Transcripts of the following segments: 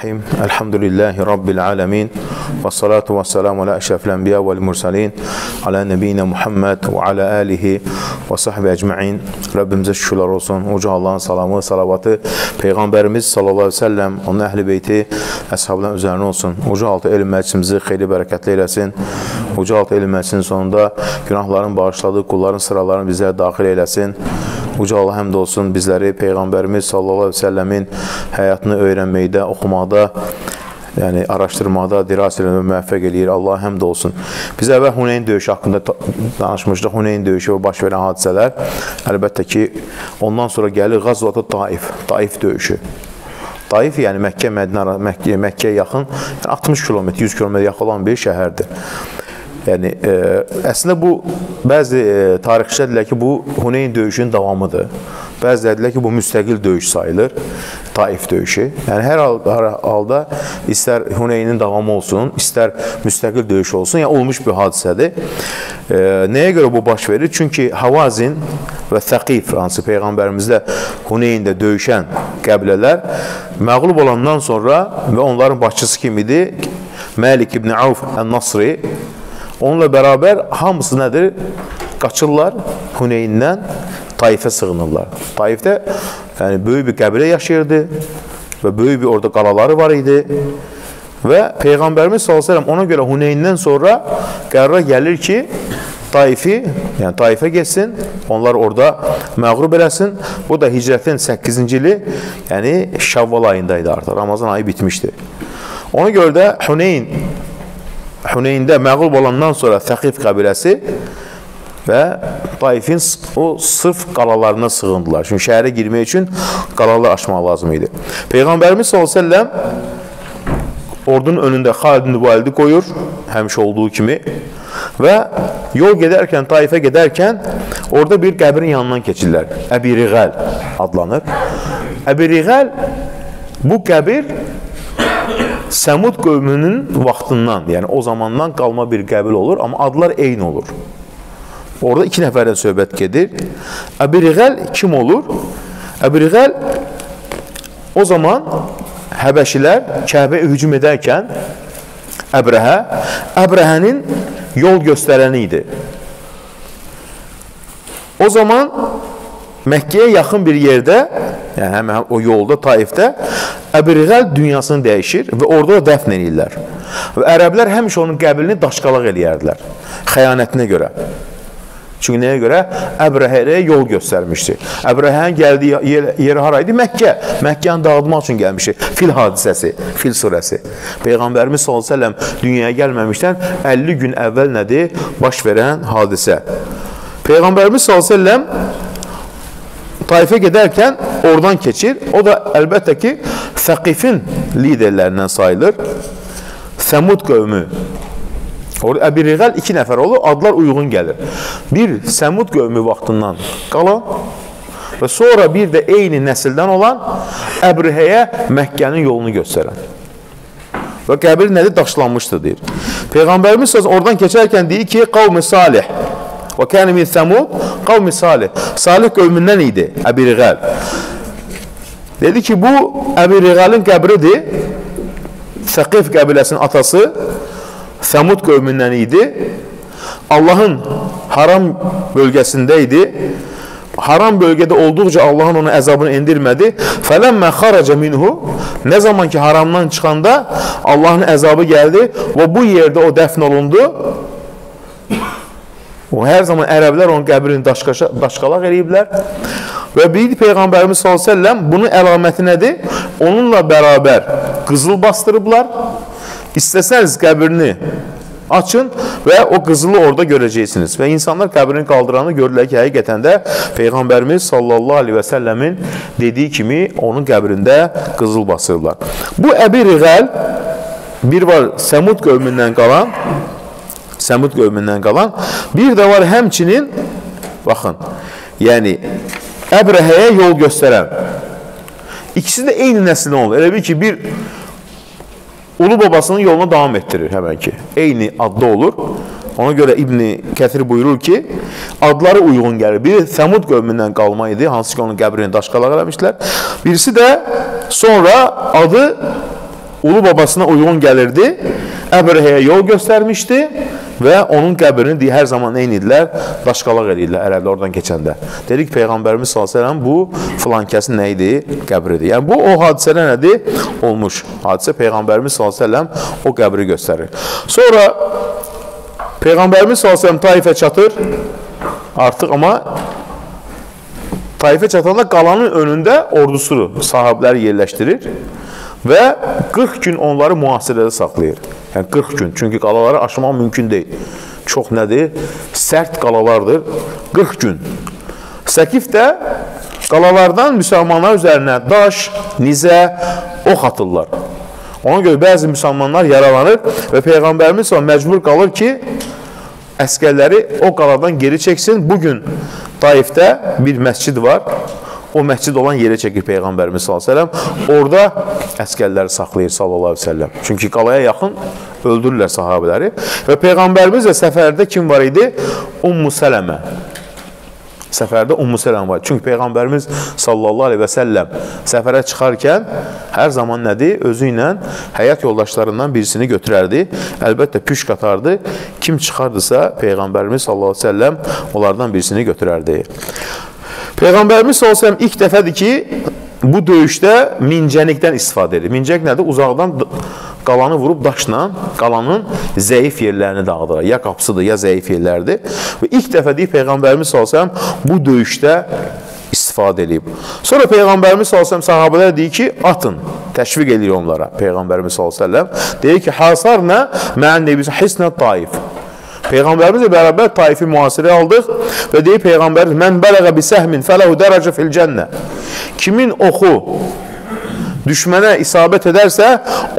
Rabbil alemin. Və salatu və selamu alə əşrəfil ənbiya vəl mursalin. Alə nəbiyinə Muhammed əlihi və sahbə əcməin. Rəbbimizə şükürlər olsun. Uca Allahın salamı, salavatı Peyğəmbərimiz sallallahu aleyhi ve sellem, onun əhli beyti, əshabların üzərinə olsun. Uca altı elm məclisimizi xeyli bərəkətli eləsin. Uca altı elm məclisinin sonunda günahların bağışladığı qulların sıralarını bizlərə daxil eləsin. Uca Allah həmd olsun bizləri Peyğəmbərimiz sallallahu əleyhi və səlləmin həyatını öyrənməkdə, oxumaqda, yəni araşdırmaqda, dirasət etməyə müvəffəq eləyir. Allah həmd olsun. Biz əvvəl Huneyn döyüşü haqqında danışmışdıq. Huneyn döyüşü və baş verən hadisələr. Əlbəttə ki, ondan sonra gəlir Qazvatı Taif, Taif döyüşü. Taif yəni Məkkə, Mədinə, Məkkəyə Məkkə yaxın, yəni 60 km, 100 km yaxın olan bir şəhərdir. Yəni e, əslində bu bəzi e, tarixçilər deyirlər ki, bu Huneyn döyüşünün davamıdır. Bəziləri deyirlər ki, bu müstəqil döyüş sayılır. Taif döyüşü. Yəni hər, hal, hər halda istər Huneynin davamı olsun, istər müstəqil döyüş olsun, yəni olmuş bir hadisədir. E, nəyə görə bu baş verir? Çünki Havazin və Thaqif, hansı peyğəmbərimizlə Huneyndə döyüşən qəbilələr məğlub olandan sonra və onların başçısı kim idi? Məlik ibn Avf ən-Nasri Onunla bərabər hamısı nədir? Qaçırlar Huneyndən Taifə sığınırlar. Taifdə yəni, böyük bir qəbilə yaşayırdı və böyük bir orada qalaları var idi. Və Peyğəmbərimiz s.ə.v ona görə Huneyndən sonra qərara gəlir ki, Taifi, yəni Taifə getsin, onlar orada məğrub eləsin. Bu da hicrətin 8-ci ili, yəni Şəvval ayındaydı artıq, Ramazan ayı bitmişdi. Ona görə də Huneyn Huneyndə məğlub olandan sonra Fəqif qəbiləsi və Taifin o sırf qalalarına sığındılar. Çünki şəhərə girmək üçün qalalar aşmaq lazım idi. Peyğəmbərimiz s.ə.v ordunun önündə Xalid ibn Validi qoyur, həmişə olduğu kimi və yol gedərkən, Taifə gedərkən orada bir qəbrin yanından keçirlər. Əbi Riğəl adlanır. Əbi Riğəl bu qəbir Səmud qövmünün vaxtından, yəni o zamandan qalma bir qəbil olur, amma adlar eyni olur. Orada iki nəfərdən söhbət gedir. Əbiriğəl kim olur? Əbiriğəl o zaman Həbəşilər Kəbəyə hücum edərkən Əbrəhə, Əbrəhənin yol göstərəni idi. O zaman Məkkəyə yaxın bir yerdə, yəni həmən o yolda, Taifdə Əbiriğəl dünyasını dəyişir və orada da dəfn edirlər. Və ərəblər həmişə onun qəbilini daşqalaq eləyərdilər, xəyanətinə görə. Çünki nəyə görə? Əbrəhəyə yol göstərmişdi. Əbrəhənin gəldiyi yer, yer haraydı? Məkkə. Məkkəni dağıtmaq üçün gəlmişdi. Fil hadisəsi, fil surəsi. Peyğəmbərimiz s.ə.v dünyaya gəlməmişdən 50 gün əvvəl nədir? Baş verən hadisə. Peyğəmbərimiz s.ə.v Taifə gedərkən oradan keçir. O da əlbəttə ki, Fəqifin liderlərindən sayılır. Səmud qövmü. Orada Əbi Riğəl iki nəfər olur, adlar uyğun gəlir. Bir, Səmud qövmü vaxtından qalan və sonra bir də eyni nəsildən olan Əbrihəyə Məkkənin yolunu göstərən. Və qəbir nədir? Daşlanmışdır, deyir. Peyğəmbərimiz söz oradan keçərkən deyir ki, qavmi salih. Və kəni min Səmud, qavmi salih. Salih qövmündən idi Əbi Riğəl. Dedi ki, bu Əbi Riğəlin qəbridir. Səqif qəbiləsinin atası Səmud qövmündən idi. Allahın haram bölgəsində idi. Haram bölgədə olduqca Allahın ona əzabını endirmədi. Fələmmə xaraca minhu Nə zaman ki haramdan çıxanda Allahın əzabı gəldi və bu yerdə o dəfn olundu. O hər zaman ərəblər onun qəbrini daşqalaq eləyiblər. Və bir Peyğəmbərimiz s.ə.v bunun əlaməti nədir? Onunla bərabər qızıl bastırıblar. İstəsəniz qəbrini açın və o qızılı orada görəcəksiniz. Və insanlar qəbrini qaldıranı görürlər ki, həqiqətən də Peyğəmbərimiz sallallahu aleyhi və səlləmin dediyi kimi onun qəbrində qızıl basırlar. Bu Əbi Riğəl bir var Səmud qövmündən qalan Səmud qövmündən qalan bir də var həmçinin baxın, yəni Əbrəhəyə yol göstərən ikisi də eyni nəsildən olur. Elə bir ki, bir ulu babasının yoluna davam etdirir həmən ki. Eyni adda olur. Ona görə İbni Kəthir buyurur ki, adları uyğun gəlir. Biri Səmud qövmündən qalma idi, hansı ki onun qəbrini daşqalaq eləmişlər. Birisi də sonra adı ulu babasına uyğun gəlirdi. Əbrəhəyə yol göstərmişdi və onun qəbrini hər zaman nə edirlər? Daşqalaq edirlər ərəblər oradan keçəndə. Dedik Peyğəmbərimiz s.ə.v bu filan kəsin nə idi? Qəbridir. Yəni bu o hadisədə nədir? Olmuş. Hadisə Peyğəmbərimiz s.ə.v o qəbri göstərir. Sonra Peyğəmbərimiz s.ə.v Taifə çatır. Artıq amma Taifə çatanda qalanın önündə ordusunu sahabləri yerləşdirir və 40 gün onları mühasirədə saxlayır. Yəni 40 gün. Çünki qalaları aşmaq mümkün deyil. Çox nədir? Sərt qalalardır. 40 gün. Səkif də qalalardan müsəlmanlar üzərinə daş, nizə, ox atırlar. Ona görə bəzi müsəlmanlar yaralanır və Peyğəmbərimiz məcbur qalır ki, əskərləri o qaladan geri çəksin. Bugün Taifdə bir məscid var o məscid olan yerə çəkir Peyğəmbərimiz s.ə.v. Orada əskərləri saxlayır s.ə.v. Çünki qalaya yaxın öldürürlər sahabələri. Və Peyğəmbərimiz də səfərdə kim var idi? Ummu Sələmə. Səfərdə Ummu Sələm var. Çünki Peyğəmbərimiz sallallahu aleyhi və səlləm səfərə çıxarkən hər zaman nədir? Özü ilə həyat yoldaşlarından birisini götürərdi. Əlbəttə püş qatardı. Kim çıxardısa Peyğəmbərimiz sallallahu aleyhi və səlləm onlardan birisini götürərdi. Peyğəmbərimiz s.ə.v ilk dəfədir ki, bu döyüşdə mincənikdən istifadə edir. Mincənik nədir? Uzaqdan qalanı vurub daşla qalanın zəif yerlərini dağıdır. Ya qapısıdır, ya zəif yerlərdir. Və ilk dəfə deyib Peyğəmbərimiz s.ə.v bu döyüşdə istifadə edib. Sonra Peyğəmbərimiz s.ə.v sahabələr deyir ki, atın, təşviq edir onlara Peyğəmbərimiz s.ə.v. Deyir ki, hasarnə məən nebisi hisnə taif. Peyğəmbərimizlə bərabər Taifi mühasirəyə aldıq və deyir Peyğəmbərimiz, mən bələğə bi səhmin fələhu dərəcə fil cənnə. Kimin oxu düşmənə isabət edərsə,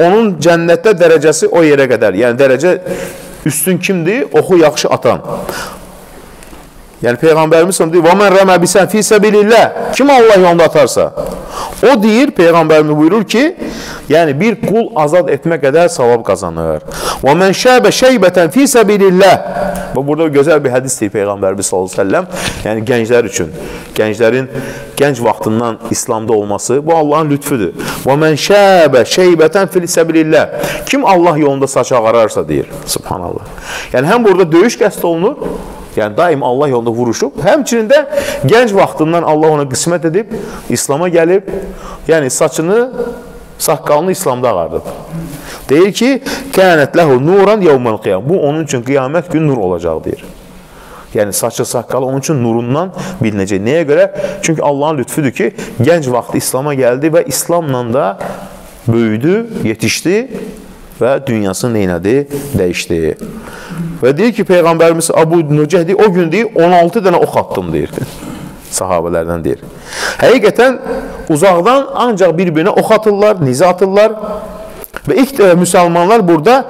onun cənnətdə dərəcəsi o yerə qədər. Yəni, dərəcə üstün kimdir? Oxu yaxşı atan. Yəni Peyğəmbərimiz deyir: "Və men rəmə bisən fi səbilillah." Kim Allah yolunda atarsa, o deyir Peyğəmbərimiz buyurur ki, yəni bir qul azad etmə qədər savab qazanır. "Və men şəbə şeybətən fi səbilillah." Və burada gözəl bir hədis deyir Peyğəmbərimiz sallallahu əleyhi və səlləm, yəni gənclər üçün, gənclərin gənc vaxtından İslamda olması bu Allahın lütfüdür. "Və men şəbə şeybətən fi səbilillah." Kim Allah yolunda saç ağararsa deyir. Subhanallah. Yəni həm burada döyüş qəsd olunur, Yəni daim Allah yolunda vuruşub. Həmçinin də gənc vaxtından Allah ona qismət edib, İslam'a gəlib, yəni saçını, saqqalını İslamda ağardıb. Deyir ki, kənət ləhu nuran yevməl qiyam. Bu onun üçün qiyamət gün nur olacaq deyir. Yəni saçı, saqqalı onun üçün nurundan bilinəcək. Nəyə görə? Çünki Allahın lütfüdür ki, gənc vaxtı İslam'a gəldi və İslamla da böyüdü, yetişdi və dünyasını neynədi? Dəyişdi. Və deyir ki, Peyğəmbərimiz Abu Nücəh deyir, o gün deyir, 16 dənə ox attım deyir. Sahabələrdən deyir. Həqiqətən uzaqdan ancaq bir-birinə ox atırlar, nizə atırlar. Və ilk də müsəlmanlar burada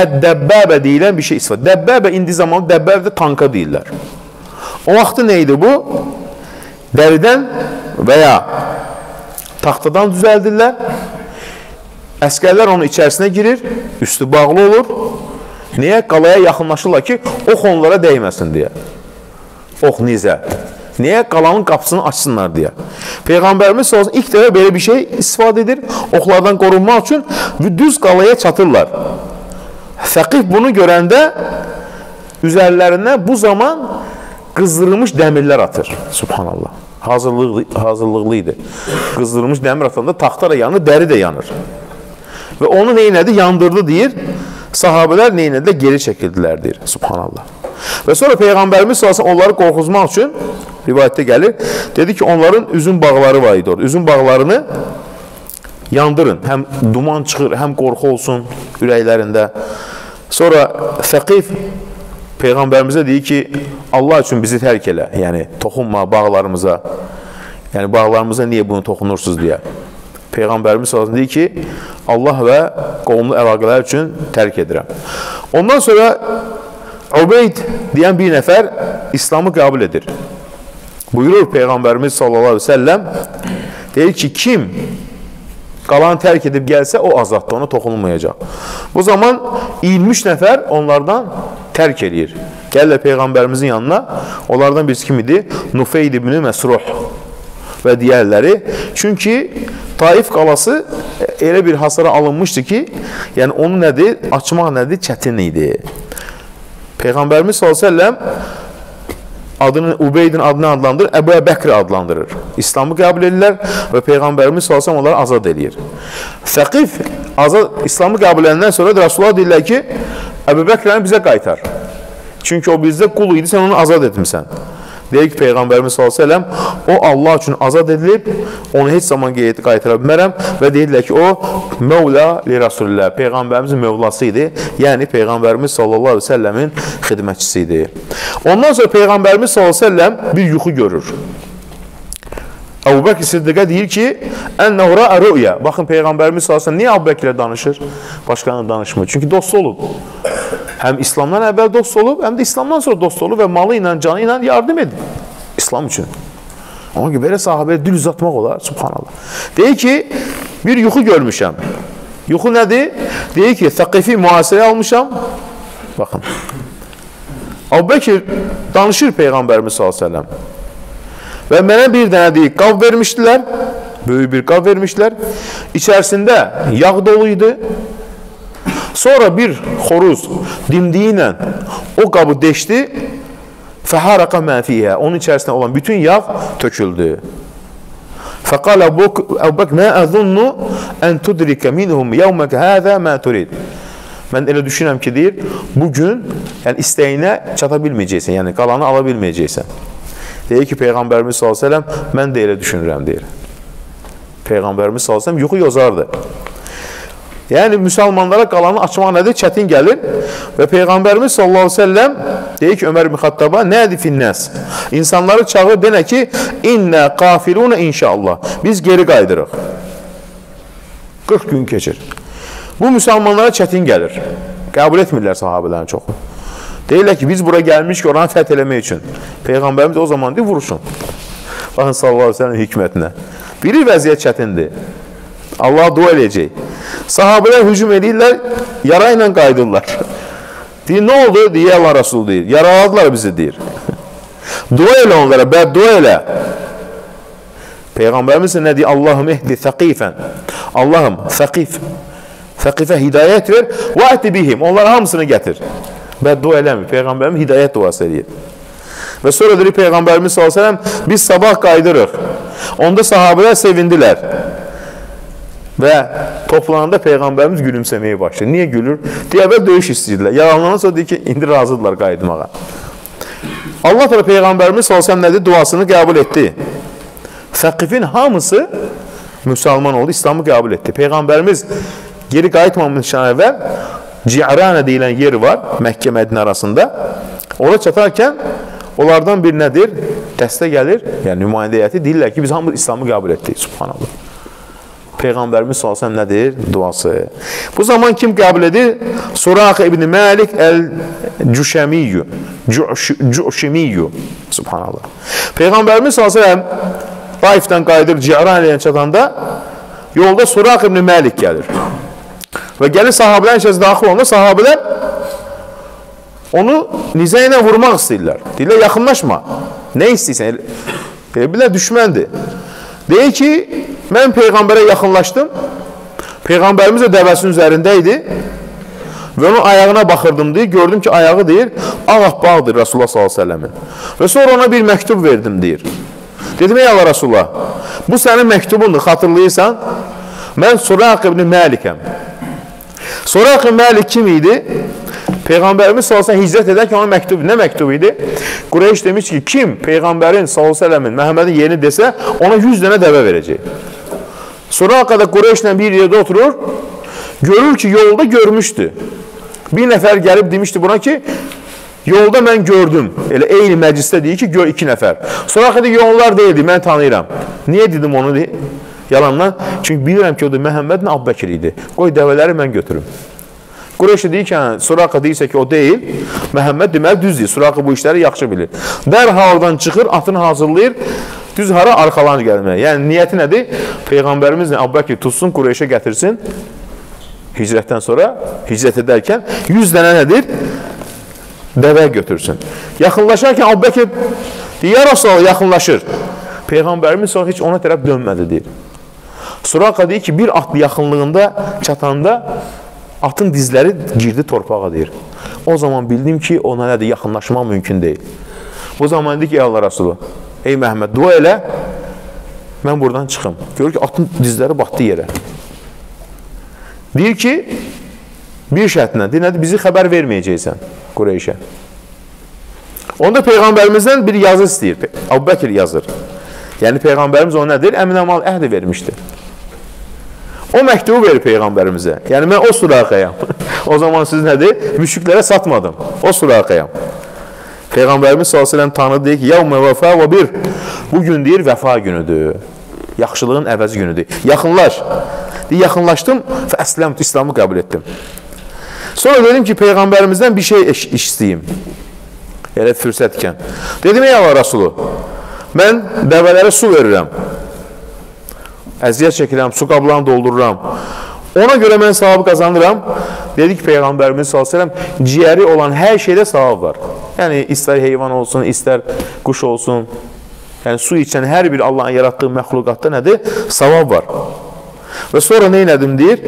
əd-dəbbəbə deyilən bir şey istifadə. Dəbbəbə indi zamanı dəbbəbə tanka deyirlər. O vaxtı nə idi bu? Dəridən və ya taxtadan düzəldirlər. Əskərlər onun içərisinə girir, üstü bağlı olur. Niyə? Qalaya yaxınlaşırlar ki, ox onlara dəyməsin deyə. Ox nizə. Niyə? Qalanın qapısını açsınlar deyə. Peyğəmbərimiz olsun, ilk dəfə belə bir şey istifadə edir. Oxlardan qorunmaq üçün düz qalaya çatırlar. Fəqih bunu görəndə üzərlərinə bu zaman qızdırılmış dəmirlər atır. Subhanallah. Hazırlıqlı, hazırlıqlı idi. Qızdırılmış dəmir atanda taxta da yanır, dəri də yanır. Və onu neynədi? Yandırdı deyir. Sahabələr neynədilər? Geri çəkildilər deyir. Subhanallah. Və sonra Peyğəmbərimiz sallallahu onları qorxuzmaq üçün rivayətdə gəlir. Dedi ki, onların üzüm bağları var idi orada. Üzüm bağlarını yandırın. Həm duman çıxır, həm qorxu olsun ürəklərində. Sonra Fəqif Peyğəmbərimizə deyir ki, Allah üçün bizi tərk elə. Yəni, toxunma bağlarımıza. Yəni, bağlarımıza niyə bunu toxunursunuz deyə. Peyğəmbərimiz sallallahu deyir ki, Allah və qovumlu əlaqələr üçün tərk edirəm. Ondan sonra Ubeyd deyən bir nəfər İslamı qəbul edir. Buyurur Peyğəmbərimiz sallallahu əleyhi və səlləm deyir ki, kim qalanı tərk edib gəlsə o azaddır, ona toxunulmayacaq. Bu zaman 23 nəfər onlardan tərk edir. Gəlirlər Peyğəmbərimizin yanına. Onlardan birisi kim idi? Nufeyd ibn Məsruh. Və digərləri. Çünki Taif qalası elə bir hasara alınmışdı ki, yəni onu nədir? Açmaq nədir? Çətin idi. Peyğəmbərimiz s.ə.v adını Ubeydin adını adlandırır, Əbu Bəkri adlandırır. İslamı qəbul edirlər və Peyğəmbərimiz s.ə.v onları azad edir. Səqif azad, İslamı qəbul edəndən sonra Rasulullah deyirlər ki, Əbu Bəkrəni bizə qaytar. Çünki o bizdə qul idi, sən onu azad etmirsən. Deyir ki, Peyğəmbərimiz s.ə.v o Allah üçün azad edilib, onu heç zaman qaytıra bilmərəm və deyirlər ki, o Mevla li Rasulillah, Peyğəmbərimizin Mevlası idi, yəni Peyğəmbərimiz s.ə.v-in xidmətçisi idi. Ondan sonra Peyğəmbərimiz s.ə.v bir yuxu görür. Əbu Bəkr Siddiqə deyir ki, "Ənəhu ra'a ru'ya." Baxın Peyğəmbərimiz sallallahu əleyhi niyə Əbu Bəkrlə danışır? Başqanla danışmır. Çünki dost olub. Həm İslamdan əvvəl dost olub, həm də İslamdan sonra dost olub və malı ilə, canı ilə yardım edib İslam üçün. Ona görə belə sahabəyə dil uzatmaq olar, subhanallah. Deyir ki, bir yuxu görmüşəm. Yuxu nədir? Deyir ki, Səqifi mühasirəyə almışam. Baxın. Əbu Bəkir danışır Peyğəmbərimiz sallallahu əleyhi və səlləm. Və mənə bir dənə deyik, qab vermişdilər, böyük bir qab vermişdilər. İçərisində yağ dolu idi. Sonra bir xoruz dimdiyi ilə o qabı deşdi. Fəharaqa mənfiyyə. Onun içərisində olan bütün yağ töküldü. Fəqal Əbu Bəkr mə əzunnu ən tudrikə minhum yevməkə həzə mə turid. Mən elə düşünürəm ki, deyir, bugün yəni istəyinə çata bilməyəcəksən, yəni qalanı ala bilməyəcəksən. Deyir ki, Peyğəmbərimiz s.ə.v mən də elə düşünürəm, deyir. Peyğəmbərimiz s.ə.v yuxu yozardı. Yəni, müsəlmanlara qalanı açmaq nədir? Çətin gəlir. Və Peyğəmbərimiz s.ə.v deyir ki, Ömər ibn Xattaba, nədir finnəs? İnsanları çağır, denə ki, innə qafilunə inşallah. Biz geri qaydırıq. 40 gün keçir. Bu müsəlmanlara çətin gəlir. Qəbul etmirlər sahabələrin çoxu. Deyirlər ki, biz bura gəlmiş ki, oranı fəth eləmək üçün. Peyğəmbərimiz o zaman deyir, vuruşun. Baxın, sallallahu aleyhi ve sellem hikmətinə. Biri vəziyyət çətindir. Allah dua eləyəcək. Sahabələr hücum edirlər, yara ilə qaydırlar. Deyir, nə oldu? Deyir, Allah Rasul deyir. Yaraladılar bizi, deyir. dua elə onlara, bəddua elə. Peyğəmbərimiz nə deyir? Allahım ehdi thəqifən. Allahım, thəqif. Thəqifə hidayət ver və əti bihim. Onlara hamısını gətir bəddua eləmir. Peyğəmbərim hidayət duası eləyir. Və sonra deyir Peyğəmbərimiz s.ə.v biz sabah qaydırıq. Onda sahabələr sevindilər. Və toplananda Peyğəmbərimiz gülümsəməyə başladı. Niyə gülür? Deyə əvvəl döyüş istəyirdilər. Yalanlanan sonra deyir ki, indi razıdırlar qayıtmağa. Allah təala Peyğəmbərimiz s.ə.v nədir? Duasını qəbul etdi. Səqifin hamısı müsəlman oldu, İslamı qəbul etdi. Peyğəmbərimiz geri qayıtmamışdan əvvəl Ci'rana deyilən yer var Məkkə Mədinə arasında. Ora çatarkən onlardan bir nədir? Dəstə gəlir, yəni nümayəndə heyəti deyirlər ki, biz hamımız İslamı qəbul etdik. Subhanallah. Peyğəmbərimiz sallallahu əleyhi nədir? Duası. Bu zaman kim qəbul edir? Suraq ibn Malik el-Cüşəmiyyu. Cüşəmiyyu. Subhanallah. Peyğəmbərimiz sallallahu əleyhi Taifdən qayıdır Ci'ranəyə çatanda yolda Suraq ibn Malik gəlir. Və gəlir sahabələr içərisində daxil olanda sahabələr onu nizə ilə vurmaq istəyirlər. Deyirlər, yaxınlaşma. Nə istəyirsən? Elə bilirlər, düşməndir. Deyir ki, mən Peyğəmbərə yaxınlaşdım. Peyğəmbərimiz də dəvəsinin üzərində idi. Və onun ayağına baxırdım deyir, gördüm ki, ayağı deyir, ağappaqdır Rasulullah s.ə.v-in. Və sonra ona bir məktub verdim deyir. Dedim, ey Allah Rasulullah, bu sənin məktubundur, xatırlayırsan? Mən Suraq ibn Məlikəm. Axı Məlik kim idi? Peyğəmbərimiz sallallahu hicrət edərkən ona məktub, nə məktubu idi? Qureyş demiş ki, kim peyğəmbərin sallallahu Məhəmmədin yerini desə, ona 100 dənə dəvə verəcək. Sonra haqqada Qureyşlə bir yerdə oturur, görür ki, yolda görmüşdü. Bir nəfər gəlib demişdi buna ki, yolda mən gördüm. Elə eyni məclisdə deyir ki, gör iki nəfər. Sonra haqqada onlar deyildi, mən tanıyıram. Niyə dedim onu? Yalandan. Çünki bilirəm ki, o da Məhəmmədlə Abbəkir idi. Qoy dəvələri mən götürüm. Qureyşi deyir ki, hə, Suraqa deyirsə ki, o deyil, Məhəmməd deməli düzdür. Suraqa bu işləri yaxşı bilir. Dərhal oradan çıxır, atını hazırlayır, düz hara arxalanır gəlməyə. Yəni, niyyəti nədir? Peyğəmbərimizlə Abbəkir tutsun, Qureyşə gətirsin. Hicrətdən sonra, hicrət edərkən 100 dənə nədir? Dəvə götürsün. Yaxınlaşarkən Abbəkir deyir, ya Rasulallah, yaxınlaşır. Peyğəmbərimiz sonra heç ona tərəf dönmədi deyir. Suraqa deyir ki, bir at yaxınlığında çatanda atın dizləri girdi torpağa deyir. O zaman bildim ki, ona nədir, yaxınlaşmaq mümkün deyil. Bu zaman dedi ki, ey Allah Rasulü, ey Məhəmməd, dua elə, mən buradan çıxım. Görür ki, atın dizləri batdı yerə. Deyir ki, bir şərtlə, deyir, nədir, bizi xəbər verməyəcəksən Qureyşə. Onda Peyğəmbərimizdən bir yazı istəyir. Abu Bəkir yazır. Yəni Peyğəmbərimiz ona nədir? Əminəmal əhd vermişdir. O məktubu verir Peyğəmbərimizə. Yəni mən o suraqəyəm. o zaman siz nədir? Müşriklərə satmadım. O suraqəyəm. Peyğəmbərimiz s.ə.v tanıdı deyir ki, Yavmə vəfa və bir. Bugün deyir, vəfa günüdür. Yaxşılığın əvəzi günüdür. Yaxınlaş. Deyir, yaxınlaşdım və əsləm, İslamı qəbul etdim. Sonra dedim ki, Peyğəmbərimizdən bir şey iş istəyim. Elə fürsətkən. Dedim, ey Allah Rasulü, mən dəvələrə su verirəm əziyyət çəkirəm, su qablarını doldururam. Ona görə mən savabı qazanıram. Dedi ki, Peyğəmbərimiz s.ə.v ciyəri olan hər şeydə savab var. Yəni, istər heyvan olsun, istər quş olsun. Yəni, su içən hər bir Allahın yaratdığı məxluqatda nədir? Savab var. Və sonra nə elədim deyir?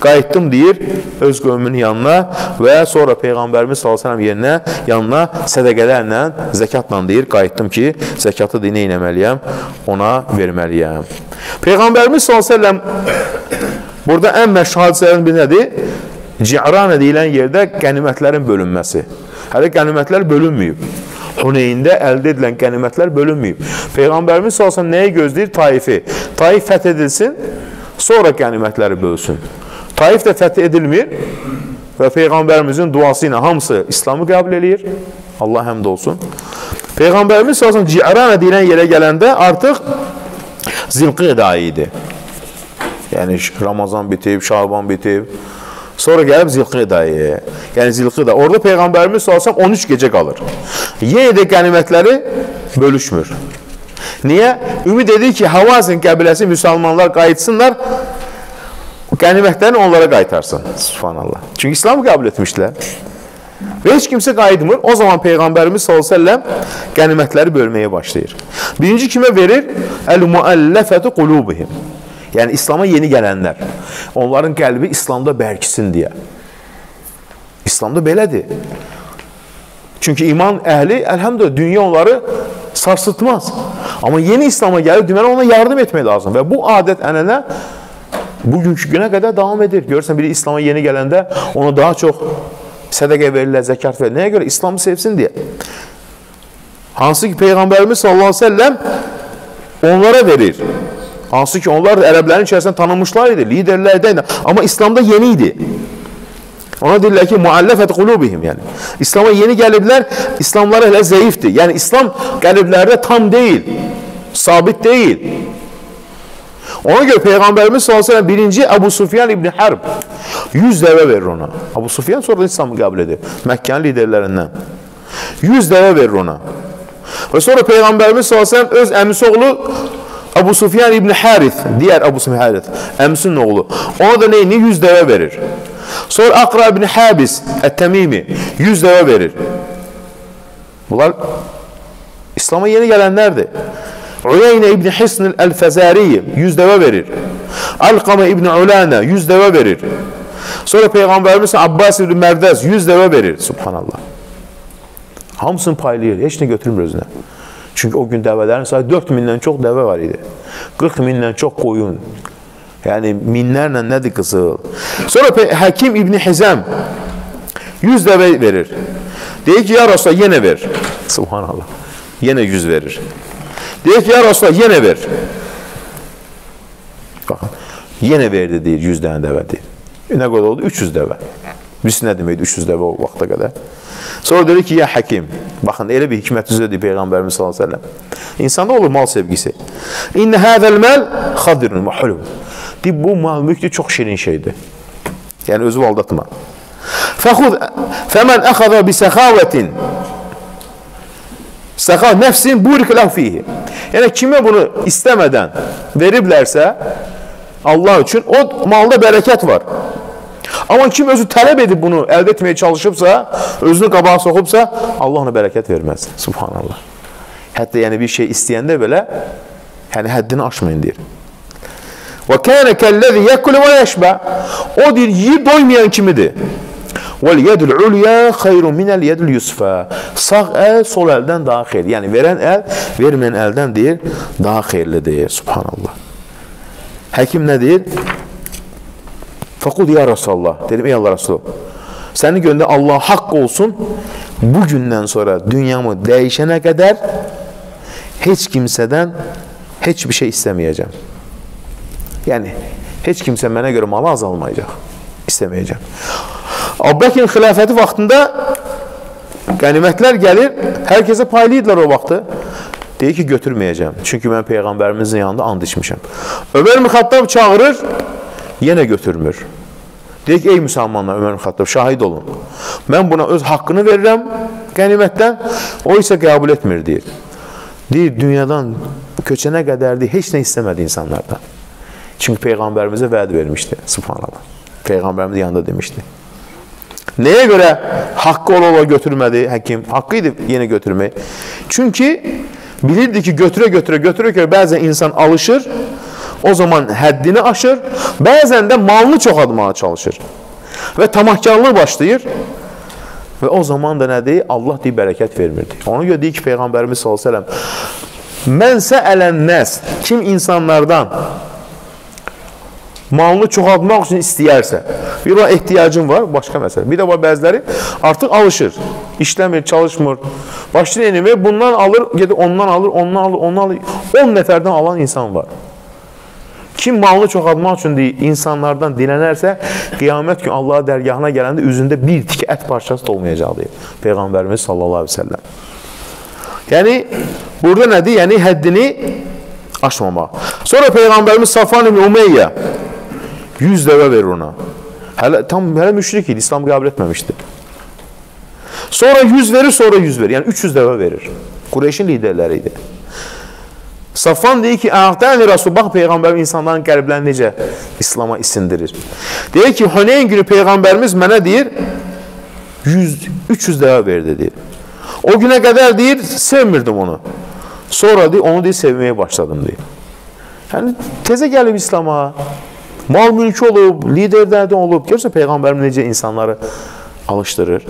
Qayıtdım deyir öz qövmünün yanına və sonra Peyğəmbərimiz s.ə.v yerinə, yanına sədəqələrlə, zəkatla deyir, qayıtdım ki, zəkatı deyir, nə eləməliyəm? Ona verməliyəm. Peyğəmbərimiz s.ə.v burada ən məşhur hadisələrin bir nədir? Ci'rana deyilən yerdə qənimətlərin bölünməsi. Hələ qənimətlər bölünməyib. Huneyndə əldə edilən qənimətlər bölünməyib. Peyğəmbərimiz s.ə.v nəyi gözləyir? Taifi. Taif fəth edilsin, sonra qənimətləri bölsün. Taif də fəth edilmir və Peyğəmbərimizin duası ilə hamısı İslamı qəbul eləyir. Allah həmd olsun. Peyğəmbərimiz sallallahu Ci'rana deyilən yerə gələndə artıq Zilqədə ayı idi. Yəni Ramazan bitib, Şaban bitib. Sonra gəlib Zilqədə ayı. Yəni Zilqədə. Orada Peyğəmbərimiz sallallahu 13 gecə qalır. Yenə də qənimətləri bölüşmür. Niyə? Ümid edir ki, Havazin qəbiləsi müsəlmanlar qayıtsınlar, qənimətlərini onlara qaytarsın. Subhanallah. Çünki İslamı qəbul etmişdilər. Və heç kimsə qayıtmır. O zaman Peyğəmbərimiz s.ə.v qənimətləri bölməyə başlayır. Birinci kimə verir? Əl-muəlləfətü qulubihim. Yəni, İslama yeni gələnlər. Onların qəlbi İslamda bərkisin deyə. İslamda belədir. Çünki iman əhli, əlhəmdülillah, dünya onları sarsıtmaz. Amma yeni İslama gəlib, deməli ona yardım etmək lazım. Və bu adət, ənənə bugünkü günə qədər davam edir. Görürsən, biri İslama yeni gələndə ona daha çox sədəqə verirlər, zəkat verirlər. Nəyə görə? İslamı sevsin deyə. Hansı ki, Peyğəmbərimiz sallallahu aleyhi ve selləm onlara verir. Hansı ki, onlar ərəblərin içərisində tanınmışlar idi, liderlərdə idi. Amma İslamda yeni idi. Ona deyirlər ki, mualləfət qulubihim, yəni. İslama yeni gəliblər, İslamları hələ zəifdir. Yəni, İslam qəliblərdə tam deyil, sabit deyil. Ona görə Peyğəmbərimiz s.ə.v birinci Əbu Sufyan İbni Hərb 100 dəvə verir ona. Əbu Sufyan sonra İslamı qəbul edir. Məkkənin liderlərindən. 100 dəvə verir ona. Və sonra Peyğəmbərimiz s.ə.v öz əmisi oğlu Əbu Sufyan İbni Hərith, digər Əbu Sufyan Hərith, əmisinin oğlu. Ona da neyini? 100 dəvə verir. Sonra Aqra ibn Habis Ət-Təmimi 100 dəvə verir. Bunlar İslam'a yeni gələnlərdir. Uyeynə ibn Hisn el-Fəzari 100 dəvə verir. Alqama ibn Ulana 100 dəvə verir. Sonra Peyğəmbərimiz Abbas ibn Mərdəz 100 dəvə verir. Subhanallah. Hamısını paylayır. Heç nə götürmür özünə. Çünki o gün dəvələrin sayı 4 mindən çox dəvə var idi. 40 mindən çox qoyun, Yəni minlərlə nədir qızıl? Sonra Həkim İbn Hizəm 100 dəvə verir. Deyir ki, ya Rasulullah yenə ver. Subhanallah. Yenə 100 verir. Deyir ki, ya Rasulullah yenə ver. Baxın. Yenə verdi deyir 100 dənə dəvə deyir. Nə qədər oldu? 300 dəvə. Birisi nə deməkdir 300 dəvə o vaxta qədər? Sonra dedi ki, ya həkim, baxın, elə bir hikmət üzrədir Peyğəmbərimiz sallallahu əleyhi və səlləm. İnsanda olur mal sevgisi. İnne hadzal mal xadirun və hulum. Deyib, bu mal mülkdir, çox şirin şeydir. Yəni, özü aldatma. Fəxud, fəmən əxədə bi səxavətin səxa nəfsin burik ləh fihi. Yəni, kimə bunu istəmədən veriblərsə, Allah üçün, o malda bərəkət var. Amma kim özü tələb edib bunu əldə etməyə çalışıbsa, özünü qabağa soxubsa, Allah ona bərəkət verməz. Subhanallah. Hətta yəni bir şey istəyəndə belə Yəni həddini aşmayın deyir. Və kənə kəlləzi yəkulu və yəşbə. O deyir, yiyib doymayan kimidir. Vəl yədül ulya xeyrun minəl yədül yusfə. Sağ əl sol əldən daha xeyir. Yəni verən əl verməyən əldən deyir, daha xeyirlidir. Subhanallah. Həkim nə deyir? Fəqud ya Rasulallah. Dedim, ey Allah Rasulü. Səni göndə Allah haqq olsun. Bu gündən sonra dünyamı dəyişənə qədər heç kimsədən heç bir şey istəməyəcəm. Yəni, heç kimsə mənə görə malı azalmayacaq. İstəməyəcəm. Abbəkin xilafəti vaxtında qənimətlər gəlir, hər kəsə paylayırlar o vaxtı. Deyir ki, götürməyəcəm. Çünki mən Peyğəmbərimizin yanında and içmişəm. Ömər Müxattab çağırır, yenə götürmür. Deyir ki, ey müsəlmanlar, Ömər Xattab, şahid olun. Mən buna öz haqqını verirəm qənimətdən, o isə qəbul etmir, deyir. Deyir, dünyadan köçənə qədərdir, heç nə istəmədi insanlardan. Çünki Peyğəmbərimizə vəd vermişdi, subhanallah. Peyğəmbərimiz yanında demişdi. Nəyə görə haqqı ola-ola götürmədi həkim? Haqqı idi yenə götürmək. Çünki bilirdi ki, götürə-götürə, götürə-götürə bəzən insan alışır, o zaman həddini aşır, bəzən də malını çoxaltmağa çalışır. Və tamahkarlıq başlayır. Və o zaman da nədir? Allah deyir, bərəkət vermirdi. Ona görə deyir ki, Peyğəmbərimiz s.ə.v Mənsə ələnnəs, kim insanlardan malını çoxaltmaq üçün istəyərsə, bir var ehtiyacın var, başqa məsələ. Bir də var bəziləri artıq alışır, işləmir, çalışmır, başlayır enəmək, bundan alır, gedir ondan alır, ondan alır, ondan alır. 10 nəfərdən alan insan var. Kim malını çoxaltmaq üçün insanlardan dilənərsə, qiyamət gün Allah'a dərgahına gələndə üzündə bir tik ət parçası da olmayacaq deyir. Peyğəmbərimiz sallallahu aleyhi ve sellem. Yəni, burada nədir? Yəni, həddini aşmamaq. Sonra Peyğəmbərimiz Safan ibn Umeyyə 100 dəvə verir ona. Hələ, tam hələ müşrik idi, İslam qəbul etməmişdi. Sonra 100 verir, sonra 100 verir. Yəni 300 dəvə verir. Qureyşin liderləri idi. Safvan deyir ki, A'təni Rasul, bax Peyğəmbərim insanların qəlblərini necə İslama isindirir. Deyir ki, Hüneyn günü Peyğəmbərimiz mənə deyir, 100, 300 dəvə verdi deyir. O günə qədər deyir, sevmirdim onu. Sonra deyir, onu deyir, sevməyə başladım deyir. Yəni, tezə gəlib İslama, mal mülkü olub, liderlərdən olub. Görsə Peyğəmbərim necə insanları alışdırır.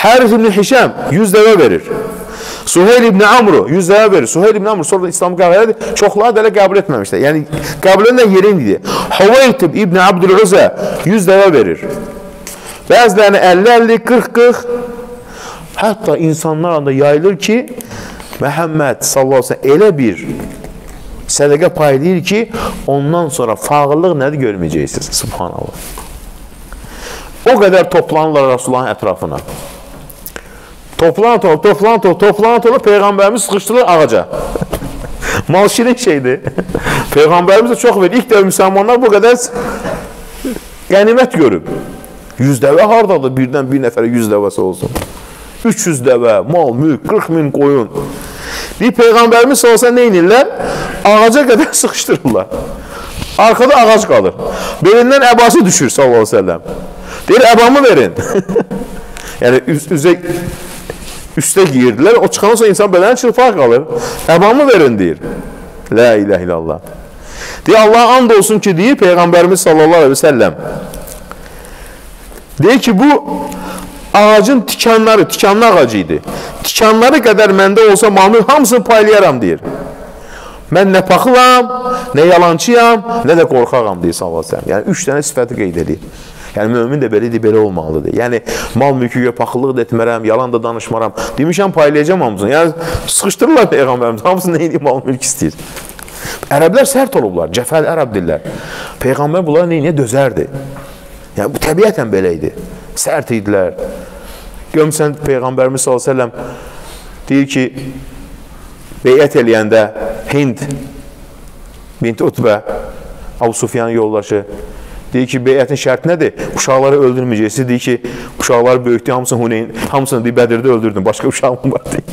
Hərif ibn Hişəm 100 dəvə verir. Suheyl ibn Amru 100 dəvə verir. Suheyl ibn Amru sonra İslamı qəbul edir. Çoxları da elə qəbul etməmişlər. Yəni qəbul edən yerin idi. Huvaytib ibn Abdülüzə 100 dəvə verir. Bəzilərini 50-50, 40-40. Hətta insanlar anda yayılır ki, Məhəmməd sallallahu əleyhi və səlləm elə bir sədaqə paylayır ki, ondan sonra fağırlıq nədir görməyəcəksiniz. Subhanallah. O qədər toplanırlar Rasulullahın ətrafına. Toplanat olub, toplanat olub, toplanat olub, Peyğəmbərimiz sıxışdırır ağaca. Mal şirin şeydir. Peyğəmbərimiz də çox verir. İlk dəvə müsəlmanlar bu qədər qənimət görüb. Yüz dəvə hardadır? Birdən bir nəfərə yüz dəvəsi olsun. 300 dəvə, mal, mülk, 40 min qoyun. Bir Peyğəmbərimiz olsa nə inirlər? Ağaca qədər sıxışdırırlar. Arkada ağac qalır. Belindən əbası düşür sallallahu aleyhi ve sellem. Deyir, əbamı verin. yəni, üz üzə üstə giyirdilər. O çıxandan sonra insan bədəni çırpaq qalır. Əbamı verin deyir. La ilahe illallah. Deyir Allah and olsun ki deyir Peyğəmbərimiz sallallahu aleyhi ve sellem. Deyir ki bu ağacın tikanları, tikanlı ağacı idi. Tikanları qədər məndə olsa mamül hamısını paylayaram deyir. Mən nə paxılam, nə yalancıyam, nə də qorxağam deyir sallallahu aleyhi ve sellem. Yəni üç dənə sifəti qeyd edir. Yəni mömin də belədir, belə olmalıdır. Yəni mal mülkü görə paxıllıq da etmərəm, yalan da danışmaram. Demişəm paylayacağam hamısını. Yəni sıxışdırırlar peyğəmbərimiz. Hamısı nə edir? Mal mülk istəyir. Ərəblər sərt olublar, cəfəl ərəb dillər. Peyğəmbər bunlara nə dözərdi. Yəni bu təbiətən belə idi. Sərt idilər. Görmüsən Peyğəmbərimiz səlləm deyir ki, beyət eləyəndə Hind bint Utbə Abu Sufyanın yoldaşı Deyir ki, beyətin şərt nədir? Uşaqları öldürməyəcəksiniz. Deyir ki, uşaqları böyükdür, hamısını Huneyn, hamısını deyir, Bədirdə öldürdün. Başqa uşağım var deyir.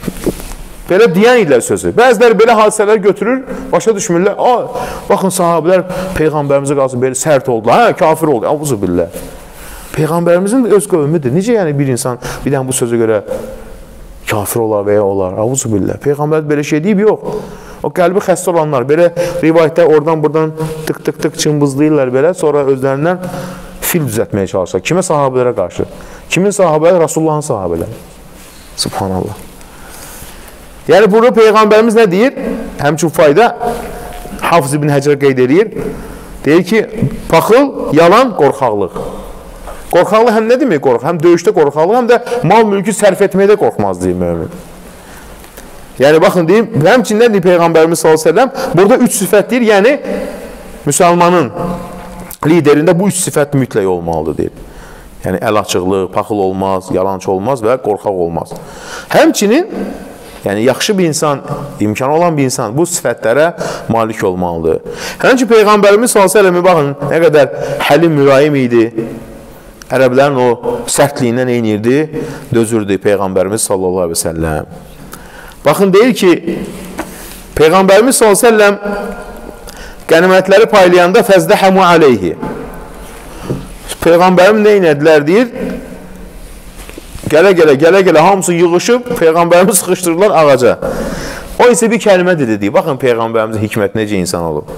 belə deyən idilər sözü. Bəziləri belə hadisələr götürür, başa düşmürlər. A, baxın sahabələr peyğəmbərimizə qalsın belə sərt oldular. Hə, kafir oldu. Əvuzu billah. Peyğəmbərimizin öz qövmüdür. Necə yəni bir insan bir dənə bu sözə görə kafir olar və ya olar? Əvuzu billah. Peyğəmbər belə şey deyib yox. O qəlbi xəstə olanlar belə rivayətdə oradan buradan tık-tık-tık çımbızlayırlar belə, sonra özlərindən fil düzəltməyə çalışırlar. Kimə sahabələrə qarşı? Kimin sahabələri? Rasulullahın sahabələri. Subhanallah. Yəni burada peyğəmbərimiz nə deyir? Həmçin fayda Hafız ibn Həcər qeyd edir. Deyir ki, paxıl, yalan, qorxaqlıq. Qorxaqlıq həm nə demək qorx? Həm döyüşdə qorxaqlıq, həm də mal mülkü sərf etməkdə qorxmaz deyir mömin. Yəni baxın deyim, həmçindən deyir peyğəmbərimiz sallallahu əleyhi və səlləm burada 3 sifət deyir, yəni müsəlmanın liderində bu 3 sifət mütləq olmalıdır deyir. Yəni əl açıqlıq, paxıl olmaz, yalançı olmaz və qorxaq olmaz. Həmçinin Yəni yaxşı bir insan, imkanı olan bir insan bu sifətlərə malik olmalıdır. Həmçinin peyğəmbərimiz sallallahu əleyhi və səlləm baxın nə qədər həlim, mülayim idi. Ərəblərin o sərtliyindən nə edirdi? Dözürdü peyğəmbərimiz sallallahu əleyhi və səlləm. Baxın deyir ki, peyğəmbərimiz sallallahu əleyhi və səlləm qənimətləri paylayanda fəzdəhəmu aleyhi. Peyğəmbərim nə etdilər deyir? Gələ-gələ, gələ-gələ hamısı yığışıb Peyğəmbərimi sıxışdırırlar ağaca. O isə bir kəlmə dedi. Baxın Peyğəmbərimizin hikmət necə insan olub.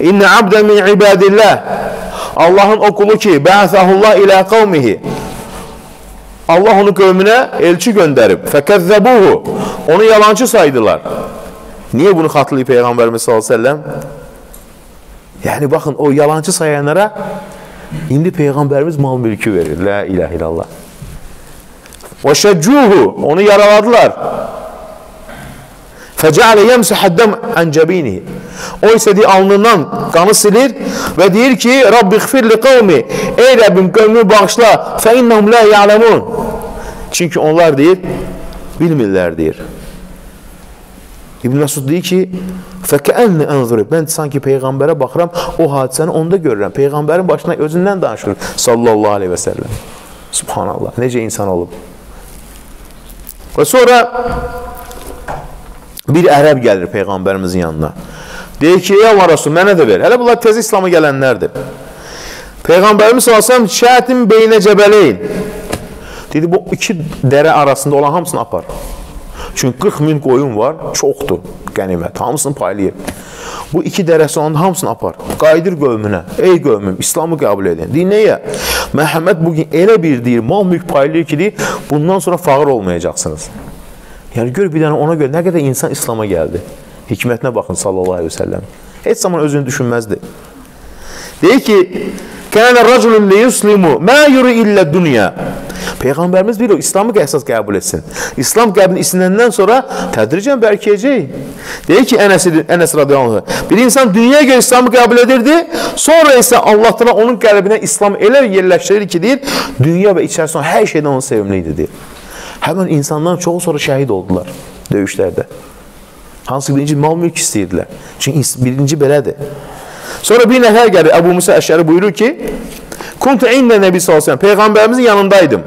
İnnə abdən min ibadillah. Allahın o qulu ki, bə'səhullah ilə qavmihi. Allah onu qövmünə elçi göndərib. Fəkəzzəbuhu. Onu yalancı saydılar. Niyə bunu xatırlayıb Peyğəmbərimiz sallallahu əleyhi və səlləm? Yəni baxın o yalancı sayanlara indi Peyğəmbərimiz mal mülkü verir. La ilahe illallah. Və şəccuhu, onu yaraladılar. Fəcəalə yəmsə həddəm əncəbini. O isə deyir, alnından qanı silir və deyir ki, Rabbi xfirli qavmi, ey Rəbbim qövmü bağışla, fə innəhum lə yələmun. Çünki onlar deyir, bilmirlər deyir. İbn Məsud deyir ki, fəkəənni ənzurib. Mən sanki Peyğəmbərə baxıram, o hadisəni onda görürəm. Peyğəmbərin başına özündən danışır sallallahu aleyhi və səlləm. Subhanallah, necə insan olub. Və sonra bir ərəb gəlir Peyğəmbərimizin yanına. Deyir ki, ey Allah Rasul, mənə də ver. Hələ bunlar tez İslama gələnlərdir. Peyğəmbərimiz salsam, şəhətin beynə cəbələyin. Dedi, bu iki dərə arasında olan hamısını apar. Çünki 40 min qoyun var, çoxdur qənimət, hamısını paylayır. Bu iki dərəsi onun hamısını apar. Qayıdır qövmünə. Ey qövmüm, İslamı qəbul edin. Deyir, nəyə? Məhəmməd bugün elə bir deyir, mal mülk paylayır ki, deyir, bundan sonra fağır olmayacaqsınız. Yəni, gör bir dənə ona görə nə qədər insan İslama gəldi. Hikmətinə baxın, sallallahu aleyhi ve səlləm. Heç zaman özünü düşünməzdi. Deyir ki, Kənə rəculun liyuslimu mə yuri illə dünya. Peyğəmbərimiz bir o İslamı əsas qəbul etsin. İslam qəbul isinəndən sonra tədricən bərkiyəcək. Deyir ki, Ənəs, Ənəs radiyallahu bir insan dünyaya görə İslamı qəbul edirdi, sonra isə Allah təala onun qəlbinə İslam elə yerləşdirir ki, deyir, dünya və içərisində hər şeydən onun sevimli idi, deyir. Həmən insanların çoxu sonra şəhid oldular döyüşlərdə. Hansı birinci mal mülk istəyirdilər. Çünki birinci belədir. Sonra bir nəfər gəlir, Əbu Musa Əşəri buyurur ki, Kuntu ində Nəbi s.ə.v. Peyğəmbərimizin yanındaydım.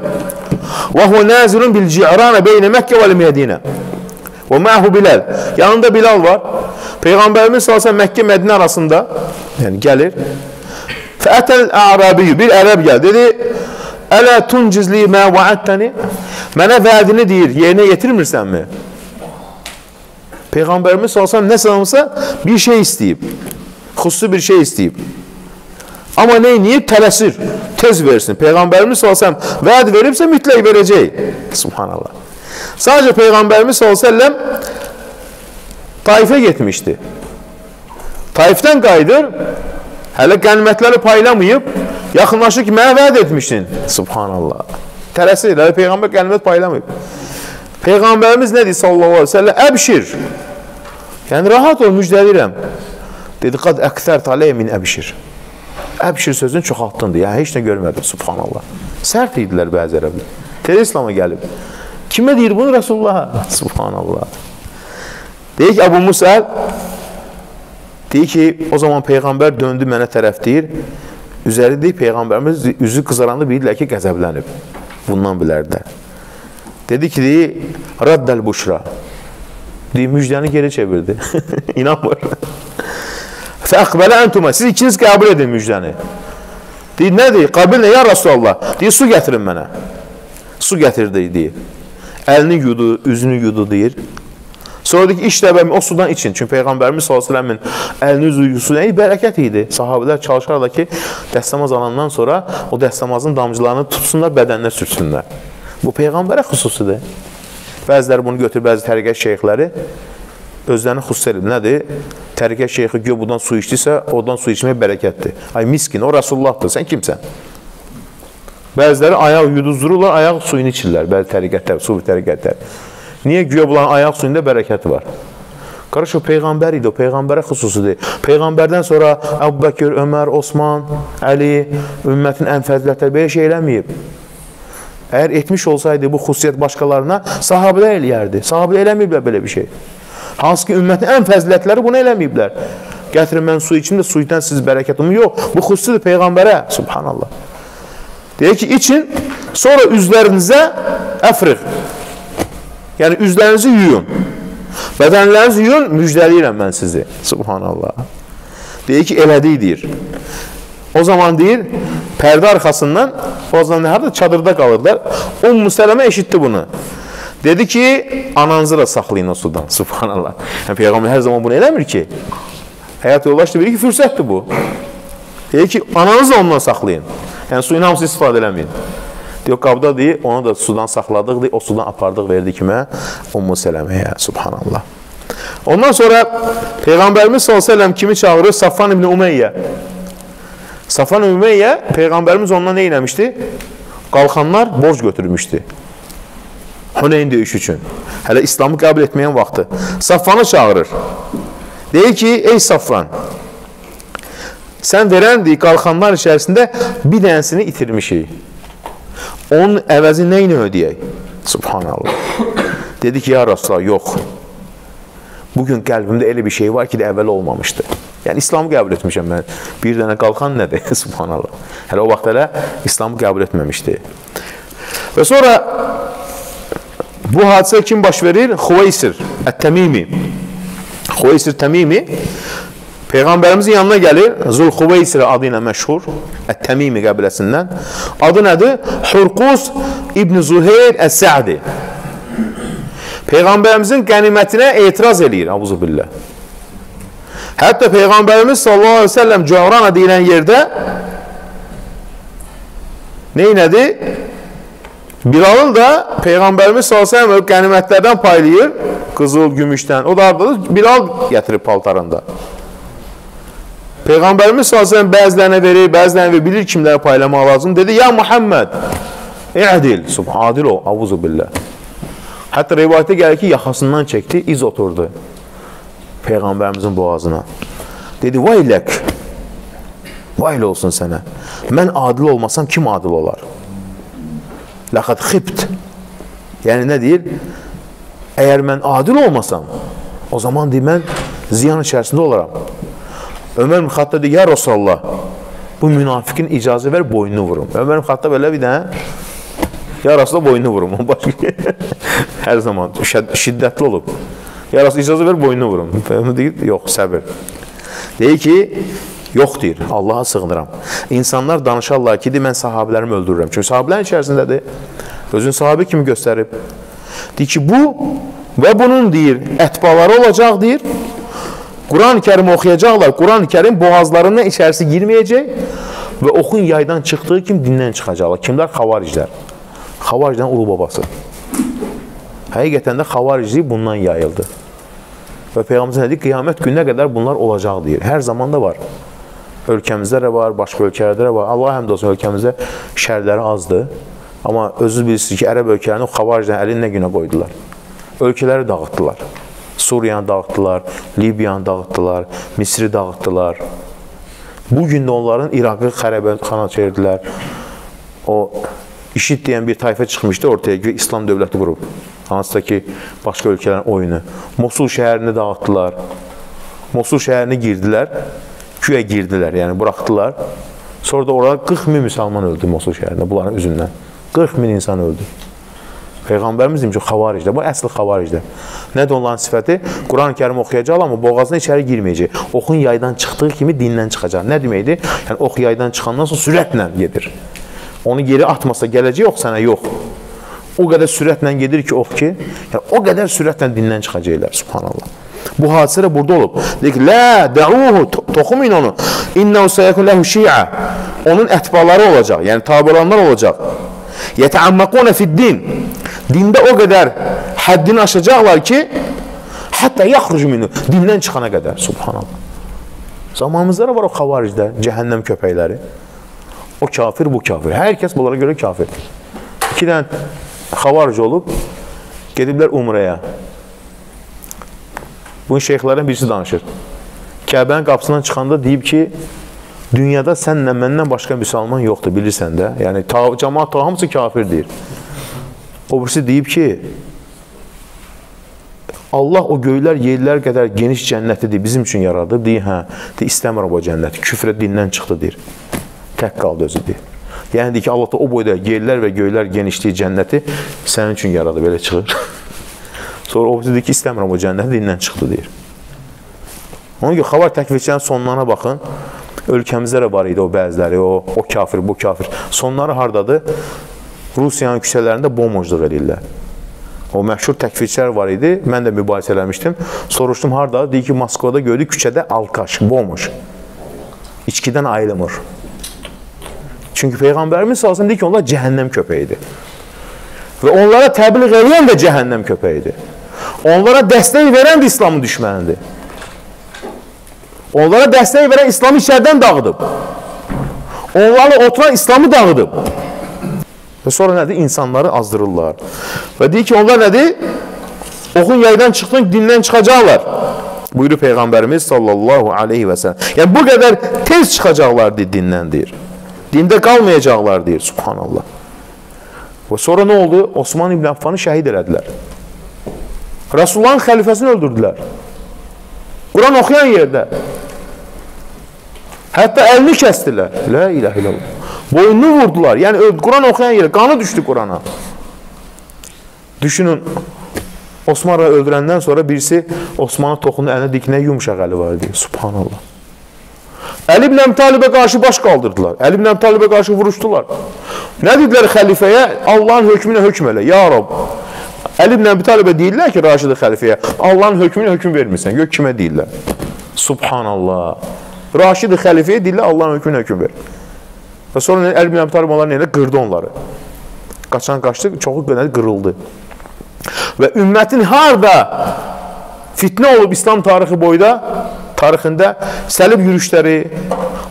Və hu nazirun bil ci'rana beynə Məkkə və Mədinə. Və məhu Bilal. Yanında Bilal var. Peyğəmbərimiz s.ə.v. Məkkə Mədinə arasında yəni gəlir. Fəətəl ərabiyyü. Bir ərəb gəl. Dedi, Ələ tuncizli mə vəəttəni. Mənə vədini deyir, yerinə yetirmirsənmi? Peyğəmbərimiz s.ə.v. nə sanımsa bir şey istəyib xüsusi bir şey istəyib. Amma nə edib? Tələsir. Tez versin. Peyğəmbərimiz salsam vəd veribsə mütləq verəcək. Subhanallah. Sadəcə Peyğəmbərimiz salsam Taifə getmişdi. Taifdən qayıdır, hələ qənimətləri paylamayıb, yaxınlaşır ki, mənə vəd etmişdin. Subhanallah. Tələsir, hələ Peyğəmbər qənimət paylamayıb. Peyğəmbərimiz nə deyir sallallahu aleyhi ve sellem? Əbşir. Yəni, rahat ol, müjdəlirəm. Dedi, qad əksər taləyə min əbşir. Əbşir sözünü çoxaltdındır. Yəni, heç nə görmədim, subhanallah. Sərt idilər bəzi ərəblər. Tez İslama gəlib. Kimə deyir bunu? Rəsullaha. Subhanallah. Deyir ki, Əbu Musa deyir ki, o zaman Peyğəmbər döndü mənə tərəf deyir. Üzəri deyir, Peyğəmbərimiz üzü qızaranda bilirlər ki, qəzəblənib. Bundan bilərdilər. Dedi ki, deyir, Raddəl buşra. Deyir, müjdəni geri çevirdi. İnanmır. Fəqbələ əntumə. Siz ikiniz qəbul edin müjdəni. Deyir, nədir? Qabil nə? Ya Rasulallah. Deyir, su gətirin mənə. Su gətirdi, deyir. Əlini yudu, üzünü yudu, deyir. Sonra deyir ki, iç dəbəmi o sudan için. Çünki Peyğəmbərimiz s.ə.v-in əlini üzü su nəyi? Bərəkət idi. Sahabələr çalışarlar ki, dəstəmaz alandan sonra o dəstəmazın damcılarını tutsunlar, bədəninə sürtsünlər. Bu Peyğəmbərə xüsusidir. Bəziləri bunu götürür, bəzi təriqət şeyxləri özlərini xüsus edib. Nədir? Təriqət şeyxi gö budan su içdisə, odan su içmək bərəkətdir. Ay miskin, o Rasullahdır, sən kimsən? Bəziləri ayaq yuduzdururlar, ayaq suyunu içirlər, bəzi təriqətlər, sufi təriqətlər. Niyə güya bunların ayaq suyunda bərəkət var? Qarış o Peyğəmbər idi, o Peyğəmbərə xüsusidir. Peyğəmbərdən sonra Əbu Bəkir, Ömər, Osman, Əli, ümmətin ən fəzilətləri belə şey eləməyib. Əgər etmiş olsaydı bu xüsusiyyət başqalarına, sahabələr eləyərdi. Sahabələr eləməyiblər belə bir şey. Hansı ki, ümmətin ən fəzilətləri bunu eləməyiblər. Gətirin mən su içim də suydan siz bərəkətim. Yox, bu xüsusidir Peyğəmbərə. Subhanallah. Deyək ki, için, sonra üzlərinizə əfriq, Yəni üzlərinizi yuyun. Bədənlərinizi yuyun, müjdəliyirəm mən sizi. Subhanallah. Deyir ki, elədik deyir. O zaman deyir, pərdə arxasından, o zaman harada çadırda qalırlar. Ummu Sələmə eşitdi bunu. Dedi ki, ananızı da saxlayın o sudan. Subhanallah. Yəni, Peyğəmbər hər zaman bunu eləmir ki. Həyat yoldaşı bilir ki, fürsətdir bu. Deyir ki, ananızı da ondan saxlayın. Yəni, suyun hamısı istifadə eləməyin. Deyir, qabda deyir, onu da sudan saxladıq, deyir, o sudan apardıq, verdi kimə? Ummu Sələməyə, subhanallah. Ondan sonra Peyğəmbərimiz s.ə.v kimi çağırır? Safvan ibn Umeyyə. Safvan ibn Umeyyə, Peyğəmbərimiz ondan nə eləmişdi? Qalxanlar borc götürmüşdü. Huneyn döyüş üçün. Hələ İslamı qəbul etməyən vaxtı. Safvanı çağırır. Deyir ki, ey Safvan, sən verəndik qalxanlar içərisində bir dənəsini itirmişik. Onun əvəzi nə ilə ödəyək? Subhanallah. Dedi ki, ya Rasulallah, yox. Bugün qəlbimdə elə bir şey var ki, əvvəl olmamışdı. Yəni, İslamı qəbul etmişəm mən. Bir dənə qalxan nədir? Subhanallah. Hələ o vaxt hələ İslamı qəbul etməmişdi. Və sonra bu hadisə kim baş verir? Xuveysir, Ət-Təmimi. Xuveysir Təmimi Peyğəmbərimizin yanına gəlir, Zulxuveysir adı ilə məşhur, Ət-Təmimi qəbiləsindən. Adı nədir? Hurqus İbn Zuheyr Əs-Sə'di. Peyğəmbərimizin qənimətinə etiraz eləyir, abuzu billah. Hətta Peyğəmbərimiz sallallahu aleyhi ve sellem Cəvrana deyilən yerdə neynədi? Bilalın da Peyğəmbərimiz sallallahu aleyhi ve sellem qənimətlərdən paylayır, qızıl, gümüşdən. O da Bilal gətirib paltarında. Peyğəmbərimiz s.ə.v bəzilərinə verir, bəzilərinə verir, bilir kimlərə paylamaq lazım. Dedi, ya Muhammed, i'dil, subhadil o, avuzu billah. Hətta rivayətə gəlir ki, yaxasından çəkdi, iz oturdu Peyğəmbərimizin boğazına. Dedi, vaylək, vayl olsun sənə. Mən adil olmasam, kim adil olar? Ləxət xibt. Yəni, nə deyir? Əgər mən adil olmasam, o zaman deyir, mən ziyan içərisində olaram. Ömər ibn Xattab deyir, ya Rasulallah, bu münafiqin icazə ver, boynunu vurum. Ömər ibn Xattab elə bir dənə, ya Rasulallah, boynunu vurum. Hər zaman şiddətli olub. Ya Rasulallah, icazə ver, boynunu vurum. Ömər deyir, yox, səbir. Deyir ki, yox deyir, Allaha sığınıram. İnsanlar danışarlar ki, mən sahabilərimi öldürürəm. Çünki sahabilərin içərisindədir. Özün sahabi kimi göstərib. Deyir ki, bu və bunun deyir, ətbaları olacaq deyir. Quran-ı Kərim oxuyacaqlar. Quran-ı Kərim boğazlarından içərisi girməyəcək və oxun yaydan çıxdığı kim dindən çıxacaqlar. Kimlər? Xavariclər. Xavaricdən ulu babası. Həqiqətən də xavariclik bundan yayıldı. Və Peyğəmbər nə deyir? Qiyamət gününə qədər bunlar olacaq deyir. Hər zaman da var. Ölkəmizdə də var, başqa ölkələrdə də var. Allah həmd olsun ölkəmizdə şərləri azdır. Amma özünüz bilirsiniz ki, ərəb ölkələrini o xavaricdən əlini nə günə qoydular? Ölkələri dağıtdılar. Suriyanı dağıtdılar, Libiyanı dağıtdılar, Misri dağıtdılar. Bu gün də onların İraqı xərəbxana çevirdilər. O İşid deyən bir tayfa çıxmışdı ortaya ki, İslam dövləti qurub. Hansısa ki, başqa ölkələrin oyunu. Mosul şəhərini dağıtdılar. Mosul şəhərini girdilər. Güyə girdilər, yəni buraxdılar. Sonra da orada 40 min müsəlman öldü Mosul şəhərində bunların üzündən. 40 min insan öldü. Peyğəmbərimiz demiş ki, xavaricdə. Bu əsl xavaricdə. Nədir onların sifəti? Quran-ı Kərim oxuyacaq, amma boğazına içəri girməyəcək. Oxun yaydan çıxdığı kimi dindən çıxacaq. Nə deməkdir? Yəni, ox yaydan çıxandan sonra sürətlə gedir. Onu geri atmasa gələcək yox sənə, yox. O qədər sürətlə gedir ki, ox ki, yəni o qədər sürətlə dindən çıxacaqlar, subhanallah. Bu hadisə də burada olub. Deyir ki, "Lə da'uhu, toxumayın onu. İnnehu sayakun lehu şi'a." Onun ətbaları olacaq, yəni tabilanlar olacaq. Yeta'ammaquna fi'd-din. Dində o qədər həddini aşacaqlar ki, hətta yaxrucu minhu, dindən çıxana qədər, subhanallah. Zamanımızda var o xavaricdə, cəhənnəm köpəkləri. O kafir, bu kafir. Hər kəs bunlara görə kafirdir. İki dənə xavaric olub, gediblər Umrəyə. Bunun şeyxlərdən birisi danışır. Kəbənin qapısından çıxanda deyib ki, dünyada sənlə məndən başqa müsəlman yoxdur, bilirsən də. Yəni, ta, cəmaat ta, hamısı kafir deyir. O birisi deyib ki, Allah o göylər, yerlər qədər geniş cənnətidir, bizim üçün yaradıb. Deyir, hə, deyir, istəmirəm o cənnəti. Küfrə dindən çıxdı, deyir. Tək qaldı özü, deyir. Yəni, deyir ki, Allah da o boyda yerlər və göylər genişliyi cənnəti sənin üçün yaradıb, belə çıxır. Sonra o dedi ki, istəmirəm o cənnəti, dindən çıxdı, deyir. Ona görə xavar təkvirçilərin sonlarına baxın. Ölkəmizdə də var idi o bəziləri, o, o kafir, bu kafir. Sonları hardadır? Rusiyanın küçələrində bombojluq edirlər. O məşhur təkvirçilər var idi. Mən də mübahisə eləmişdim. Soruşdum harda? Deyir ki, Moskvada gördük küçədə alkaş, bomboş. İçkidən ayılmır. Çünki Peyğəmbərimiz sallallahu deyir ki, onlar cəhənnəm köpəyidir. Və onlara təbliğ edən də cəhənnəm köpəyidir. Onlara dəstək verən də İslamın düşmənidir. Onlara dəstək verən İslamı içərdən dağıdıb. Onlarla oturan İslamı dağıdıb. Və sonra nədir? İnsanları azdırırlar. Və deyir ki, onlar nədir? Oxun yaydan çıxdın, dindən çıxacaqlar. Buyurur Peyğəmbərimiz sallallahu aleyhi və sələm. Yəni, bu qədər tez çıxacaqlar deyir, dindən deyir. Dində qalmayacaqlar deyir, subhanallah. Və sonra nə oldu? Osman İbn Affanı şəhid elədilər. Rasulullahın xəlifəsini öldürdülər. Quran oxuyan yerdə. Hətta əlini kəstdilər. La ilahe illallah. Boynunu vurdular. Yəni Quran oxuyan yerə qanı düşdü Qurana. Düşünün Osmanlı öldürəndən sonra birisi Osmanlı toxunu əlinə diknə yumşaq əli var deyir. Subhanallah. Əli ibn Talibə qarşı baş qaldırdılar. Əli ibn Talibə qarşı vuruşdular. Nə dedilər xəlifəyə? Allahın hökmünə hökm elə. Ya Rab. Əli ibn Talibə deyirlər ki, Raşidi xəlifəyə, Allahın hökmünə hökm vermirsən. Yox kimə deyirlər? Subhanallah. Raşidi xəlifəyə deyirlər Allahın hökmünə hökm ver. Və sonra Əli ibn Talib onları nə qırdı onları. Qaçan qaçdı, çoxu qönəli qırıldı. Və ümmətin harda fitnə olub İslam tarixi boyda tarixində səlib yürüşləri,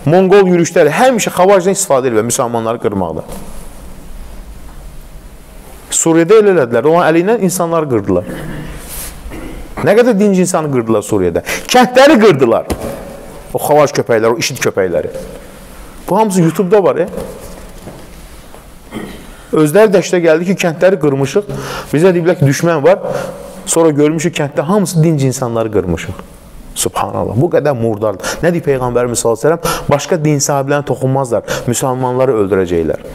Monqol yürüşləri həmişə xavacdan istifadə edir və müsəlmanları qırmaqda. Suriyədə elə elədilər. Onun əli ilə insanları qırdılar. Nə qədər dinc insanı qırdılar Suriyədə. Kəndləri qırdılar. O xavac köpəkləri, o işit köpəkləri. Bu hamısı YouTube-da var. E? Özləri dəşdə gəldi ki, kəndləri qırmışıq. Bizə deyiblər ki, düşmən var. Sonra görmüşük kənddə hamısı dinc insanları qırmışıq. Subhanallah. Bu qədər murdardır. Nə deyir Peyğəmbərimiz sallallahu əleyhi və səlləm? Başqa din sahiblərini toxunmazlar. Müsəlmanları öldürəcəklər.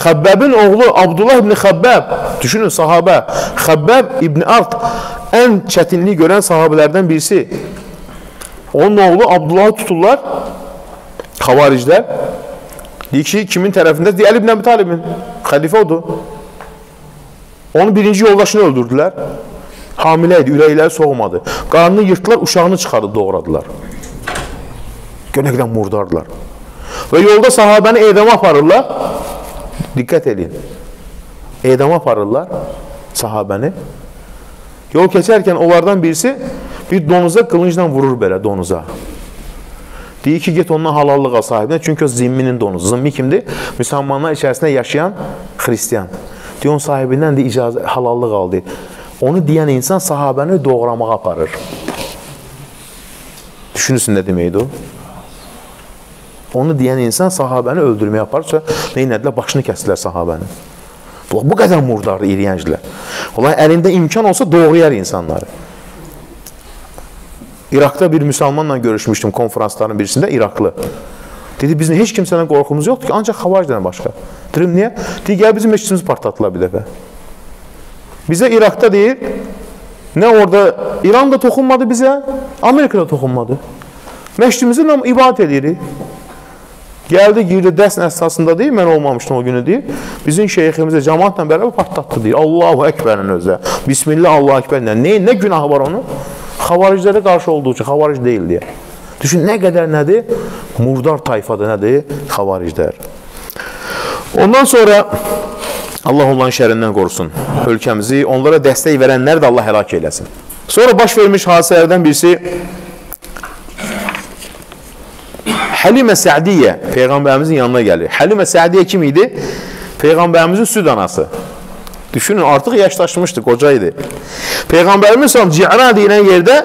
Xəbbəbin oğlu Abdullah ibn Xəbbəb, düşünün sahabə, Xəbbəb ibn Art ən çətinliyi görən sahabələrdən birisi. Onun oğlu Abdullahı tuturlar, xavariclər. Deyir ki, kimin tərəfində? Deyir, Əli ibn Əbi Talibin. Xəlifə odur. Onun birinci yoldaşını öldürdülər. Hamilə idi, ürəkləri soğumadı. Qarnını yırtdılar, uşağını çıxardı, doğradılar. Gör nə qədər murdardılar. Və yolda sahabəni edama aparırlar. Diqqət edin. Edama aparırlar sahabəni. Yol keçərkən onlardan birisi bir donuza qılıncla vurur belə donuza. Deyir ki, get ondan halallıq al sahibinə. Çünki o zimminin donuzu. Zimmi kimdir? Müsəlmanlar içərisində yaşayan xristiyan. Deyir, onun sahibindən də icazə, halallıq al deyir. Onu deyən insan sahabəni doğramağa aparır. Düşünürsün nə deməkdir o? Onu deyən insan sahabəni öldürməyə aparırsa, neynədilər? Başını kəsdilər sahabəni. Bu, qədər murdardır, iriyənclər. Onlar əlində imkan olsa doğrayar insanları. İraqda bir müsəlmanla görüşmüşdüm konferansların birisində, İraqlı. Dedi, bizim heç kimsədən qorxumuz yoxdur ki, ancaq xavaricdən başqa. Dedim, niyə? Deyir, gəl bizim meşqimiz partladılar bir dəfə. Bizə İraqda deyir, nə orada İran da toxunmadı bizə, Amerika da toxunmadı. Məşqimizin ibadət edirik. Gəldi, girdi, dərs əsasında deyir, mən olmamışdım o günü deyir. Bizim şeyximizə cəmaatla bərabər partlatdı deyir. Allahu Əkbərin özə. Bismillah, Allahu Əkbər. Nə, nə günahı var onun? Xavariclərə qarşı olduğu üçün xavaric deyil deyə. Düşün, nə qədər nədir? Murdar tayfadır, nədir? Xavariclər. Ondan sonra Allah onların şərindən qorusun ölkəmizi. Onlara dəstək verənlər də Allah həlak eləsin. Sonra baş vermiş hadisələrdən birisi Həlimə Sə'diyyə Peyğəmbərimizin yanına gəlir. Həlimə Sə'diyyə kim idi? Peyğəmbərimizin süd anası. Düşünün, artıq yaşlaşmışdı, qoca idi. Peyğəmbərimiz sallam Ci'ra deyilən yerdə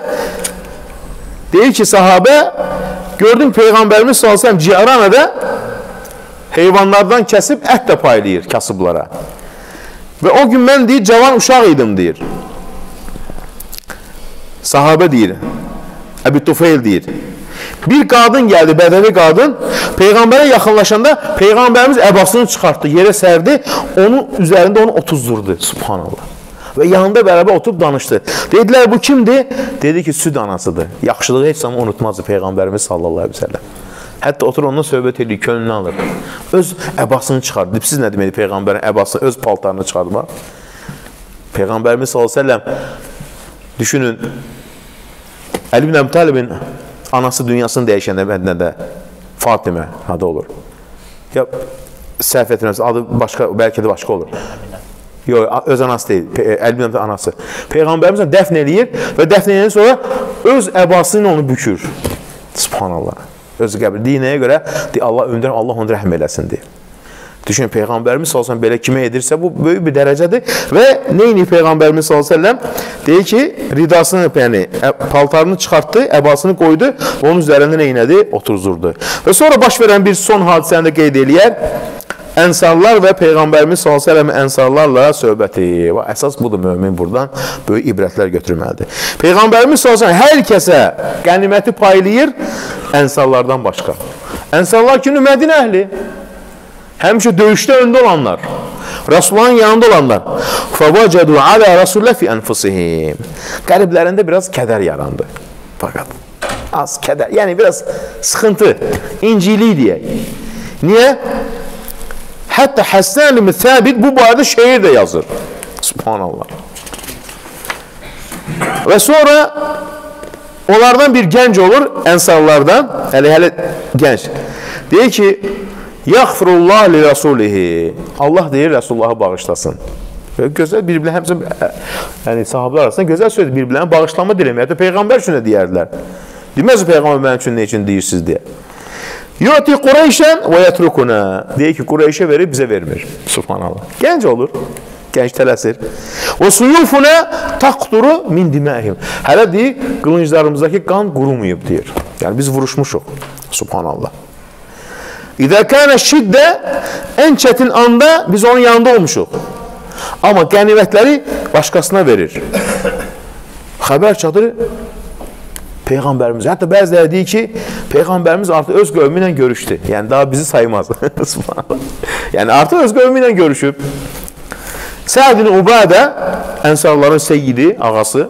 deyir ki, sahabə gördüm Peyğəmbərimiz sallam Ci'ranədə heyvanlardan kəsib ət də paylayır kasıblara. Və o gün mən deyir, cavan uşaq idim deyir. Sahabə deyir, Əbi Tufeyl deyir. Bir qadın gəldi, bədəvi qadın, Peyğəmbərə yaxınlaşanda Peyğəmbərimiz əbasını çıxartdı, yerə sərdi, onun üzərində onu otuzdurdu, subhanallah. Və yanında bərabər oturub danışdı. Dedilər, bu kimdir? Dedi ki, süd anasıdır. Yaxşılığı heç zaman unutmazdı Peyğəmbərimiz sallallahu aleyhi ve sellem. Hətta otur onunla söhbət edir, könlünü alır. Öz əbasını çıxardı. Siz nə deməkdir Peyğəmbərin əbasını, öz paltarını çıxartmaq? Peyğəmbərimiz sallallahu aleyhi ve sellem düşünün, Əli bin Əbi Talibin anası dünyasını dəyişəndə Mədinədə Fatimə adı olur. Ya səhv etmirəmsə adı başqa, bəlkə də başqa olur. Yox, öz anası deyil, Əli bin anası. Peyğəmbərimiz dəfn eləyir və dəfn eləyəndən sonra öz əbası ilə onu bükür. Subhanallah. Öz qəbri. Dinəyə görə Allah öndər, Allah onu rəhm eləsin deyir. Düşün, Peyğəmbərimiz sallallahu belə kimə edirsə, bu böyük bir dərəcədir və neyini Peyğəmbərimiz sallallahu deyir ki, ridasını, yəni paltarını çıxartdı, əbasını qoydu, onun üzərində neynədi? Oturzurdu. Və sonra baş verən bir son hadisəni də qeyd eləyər. Ənsarlar və Peyğəmbərimiz s.ə.v ənsarlarla söhbəti. Və əsas budur mömin buradan böyük ibrətlər götürməlidir. Peyğəmbərimiz s.ə.v hər kəsə qəniməti paylayır ənsarlardan başqa. Ənsarlar ki, Mədinə əhli. Həmişə döyüşdə öndə olanlar. Rasulullahın yanında olanlar. Fəvəcədu alə Rasulullah fi ənfusihim. Qəlblərində biraz kədər yarandı. Fakat az kədər, yəni biraz sıxıntı, incilik deyək. Niyə? Hətta Həsən ibn Səbit bu barədə şeir də yazır. Subhanallah. Və sonra onlardan bir gənc olur, ənsarlardan, hələ-hələ gənc. Deyir ki, Yaxfirullah li rasulihi. Allah deyir Rəsulullahı bağışlasın. Gözəl bir-birinə həmçə yəni sahabelər arasında gözəl sözdür, bir-birinə bağışlanma diləmək. Hətta peyğəmbər üçün də deyərdilər. Deməz peyğəmbər mənim üçün nə üçün deyirsiniz deyə. Yuti Qureyşən və yetrukuna. Deyir ki, Qureyşə verir, bizə vermir. Subhanallah. Gənc olur. Gənc tələsir. Və suyufuna taqduru min diməhim. Hələ deyir, qılınclarımızdakı qan qurumayıb deyir. Yəni biz vuruşmuşuq. Subhanallah. İdə kənə şiddə ən çətin anda biz onun yanında olmuşuq. Amma qənimətləri başqasına verir. Xəbər çadır Peyğəmbərimiz. Hətta bəziləri deyir ki, Peyğəmbərimiz artıq öz qövmü ilə görüşdü. Yəni daha bizi saymaz. yəni artıq öz qövmü ilə görüşüb. Səd-i Ubadə ənsarların seyyidi, ağası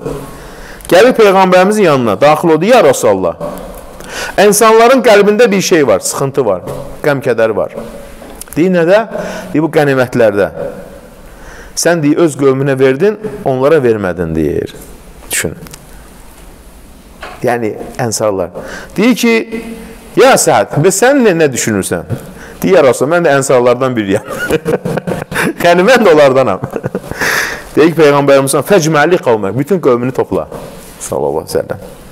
gəlir Peyğəmbərimizin yanına, daxil oldu, ya Rasulallah. İnsanların qəlbində bir şey var, sıxıntı var, qəm-kədər var. Deyir nədə? Deyir bu qənimətlərdə. Sən deyir öz qövmünə verdin, onlara vermədin deyir. Düşün. Yəni ənsarlar. Deyir ki, ya Səhət, və sən nə, nə düşünürsən? Deyir, Rasul, mən də ənsarlardan biriyəm. yəni mən də onlardanam. Deyir ki, Peyğəmbərimiz fəcməli qavmə, bütün qövmünü topla. Sallallahu aleyhi ve sellem.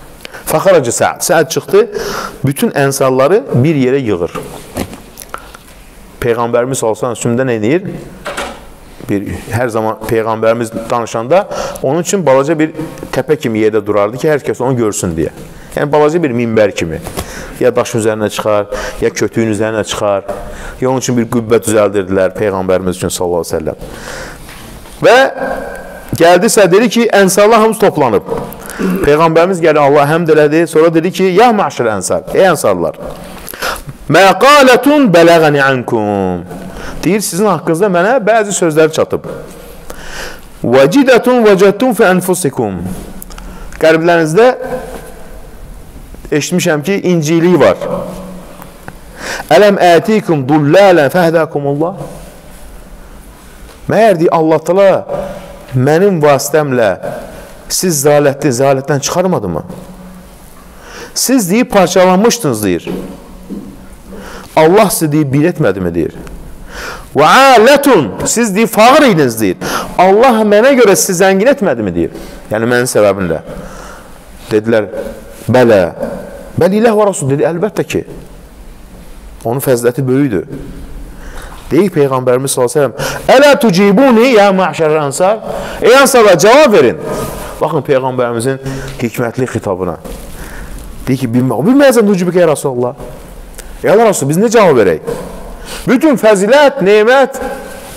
Faxaracı Səad. Səad çıxdı, bütün ənsarları bir yerə yığır. Peyğəmbərimiz olsan üstündə nə edir? Bir, hər zaman Peyğəmbərimiz danışanda onun üçün balaca bir təpə kimi yerdə durardı ki, hər kəs onu görsün deyə. Yəni, balaca bir minbər kimi. Ya daşın üzərinə çıxar, ya kötüyün üzərinə çıxar. Ya onun üçün bir qübbə düzəldirdilər Peyğəmbərimiz üçün sallallahu aleyhi ve sellem. Və gəldisə dedi ki, ənsarlar hamısı toplanıb. Peyğəmbərimiz gəlir Allah həmd elədi. Sonra dedi ki, ya məşr ənsar, ey ənsarlar. Məqalətun bələğəni ankum. Deyir, sizin haqqınızda mənə bəzi sözlər çatıb. Vəcidətun vəcəddun fi ənfusikum. Qəlblərinizdə eşitmişəm ki, incilik var. Ələm ətikum dullələn fəhdakumullah. Məyər deyir Allah təala mənim vasitəmlə siz zalətli zalətdən çıxarmadı mı? Siz deyib parçalanmışdınız deyir. Allah sizi deyib bir etmədi mi deyir. Və alətun siz deyib fağır idiniz deyir. Allah mənə görə sizi zəngin etmədi mi deyir. Yəni mənim səbəbimlə. Dedilər, bələ. Bəli ilah və Rasul dedi, əlbəttə ki. Onun fəziləti böyükdür. Deyir Peyğəmbərimiz s.ə.v Ələ tucibuni ya məşər ənsar Ey ənsarlar cavab verin. Baxın Peyğəmbərimizin hikmətli xitabına. Deyir ki, bilməyəsən tucibikə ya Rasulullah. Ey Allah Rasul, biz nə cavab verək? Bütün fəzilət, nemət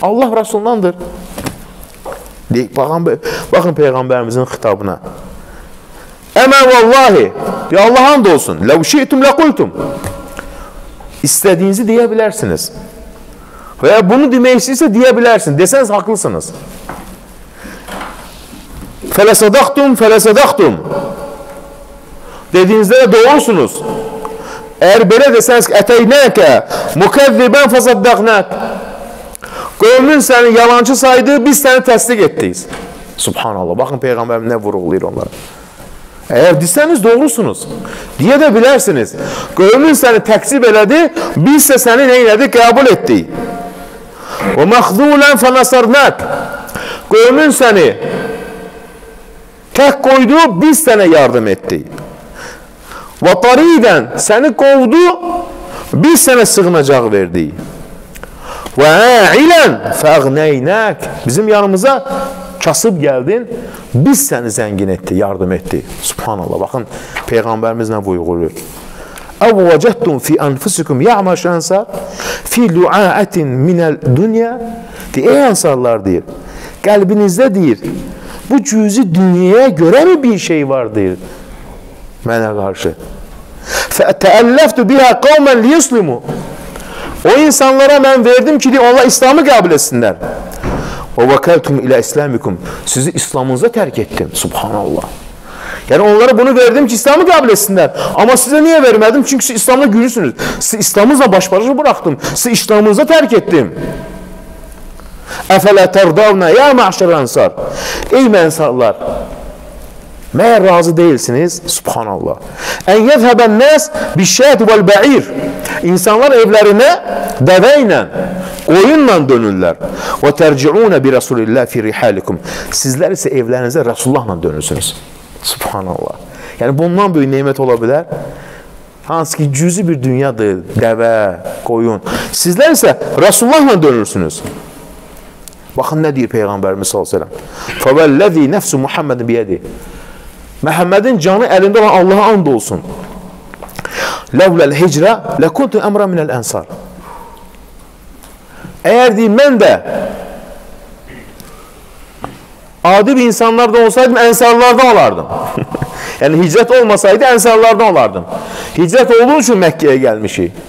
Allah Rasulundandır. Deyir, baxın, baxın Peyğəmbərimizin xitabına. Əmə vallahi, deyir, Allah and olsun. Ləv şi'tum ləqultum. İstədiyinizi deyə bilərsiniz. Və ya bunu demək istəyirsə deyə bilərsiniz. Desəniz haqlısınız. Fələsədəxtum, fələsədəxtum. Dediyinizdə də doğrusunuz. Əgər belə desəniz ki, ətəynəkə mükəzzibən fəsəddəqnək. Qövmün səni yalancı saydı, biz səni təsdiq etdik. Subhanallah. Baxın Peyğəmbər nə vurğulayır onlara. Əgər desəniz doğrusunuz. Deyə də bilərsiniz. Qövmün səni təksib elədi, biz isə səni nə elədik? Qəbul etdik. Və məxzulən fənasarnək. Qövmün səni tək qoydu, biz sənə yardım etdik. Və taridən səni qovdu, biz sənə sığınacaq verdik. Və ilən fəğneynək. Bizim yanımıza kasıb gəldin, biz səni zəngin etdi, yardım etdi. Subhanallah, baxın, Peyğəmbərimiz nə buyurur? Əv vəcəttum fi anfusikum ya'maşansa fi lu'aətin minəl dünya ey ansarlar deyir, qəlbinizdə deyir, bu cüzi dünyaya görə mi bir şey var deyir mənə qarşı? Fətəəlləftu biha qavmən liyuslimu O insanlara mən verdim ki, onlar İslamı etsinlər. O vəkaltum ilə İslamikum. Sizi İslamınıza tərk etdim. Subhanallah. Yəni onlara bunu verdim ki, İslamı qəbul etsinlər. Amma sizə niyə vermədim? Çünki siz İslamda gülürsünüz. Sizi İslamınızla başbaşı buraxdım. Sizi İslamınıza tərk etdim. Əfələ tərdavnə ya məşər ənsar. Ey mənsarlar. Məyər razı deyilsiniz? Subhanallah. Ən yəzhəbən nəs bişşət vəl-bə'ir. İnsanlar evlərinə dəvə ilə, qoyunla dönürlər. Və tərciunə bi Rasulillah fi rihalikum. Sizlər isə evlərinizə Rasullahla dönürsünüz. Subhanallah. Yəni bundan böyük nemət ola bilər. Hansı ki cüzi bir dünyadır, dəvə, qoyun. Sizlər isə Rasullahla dönürsünüz. Baxın nə deyir Peyğəmbərimiz səlləm. Fəvəllazi nəfsu Muhammedin biyədi. Məhəmmədin canı əlində olan Allaha and olsun. Ləvləl hicrə ləkuntu əmra minəl ənsar. Əgər deyim, mən də adi bir insanlardan olsaydım, ənsarlardan olardım. yəni hicrət olmasaydı, ənsarlardan olardım. Hicrət olduğu üçün Məkkəyə gəlmişik,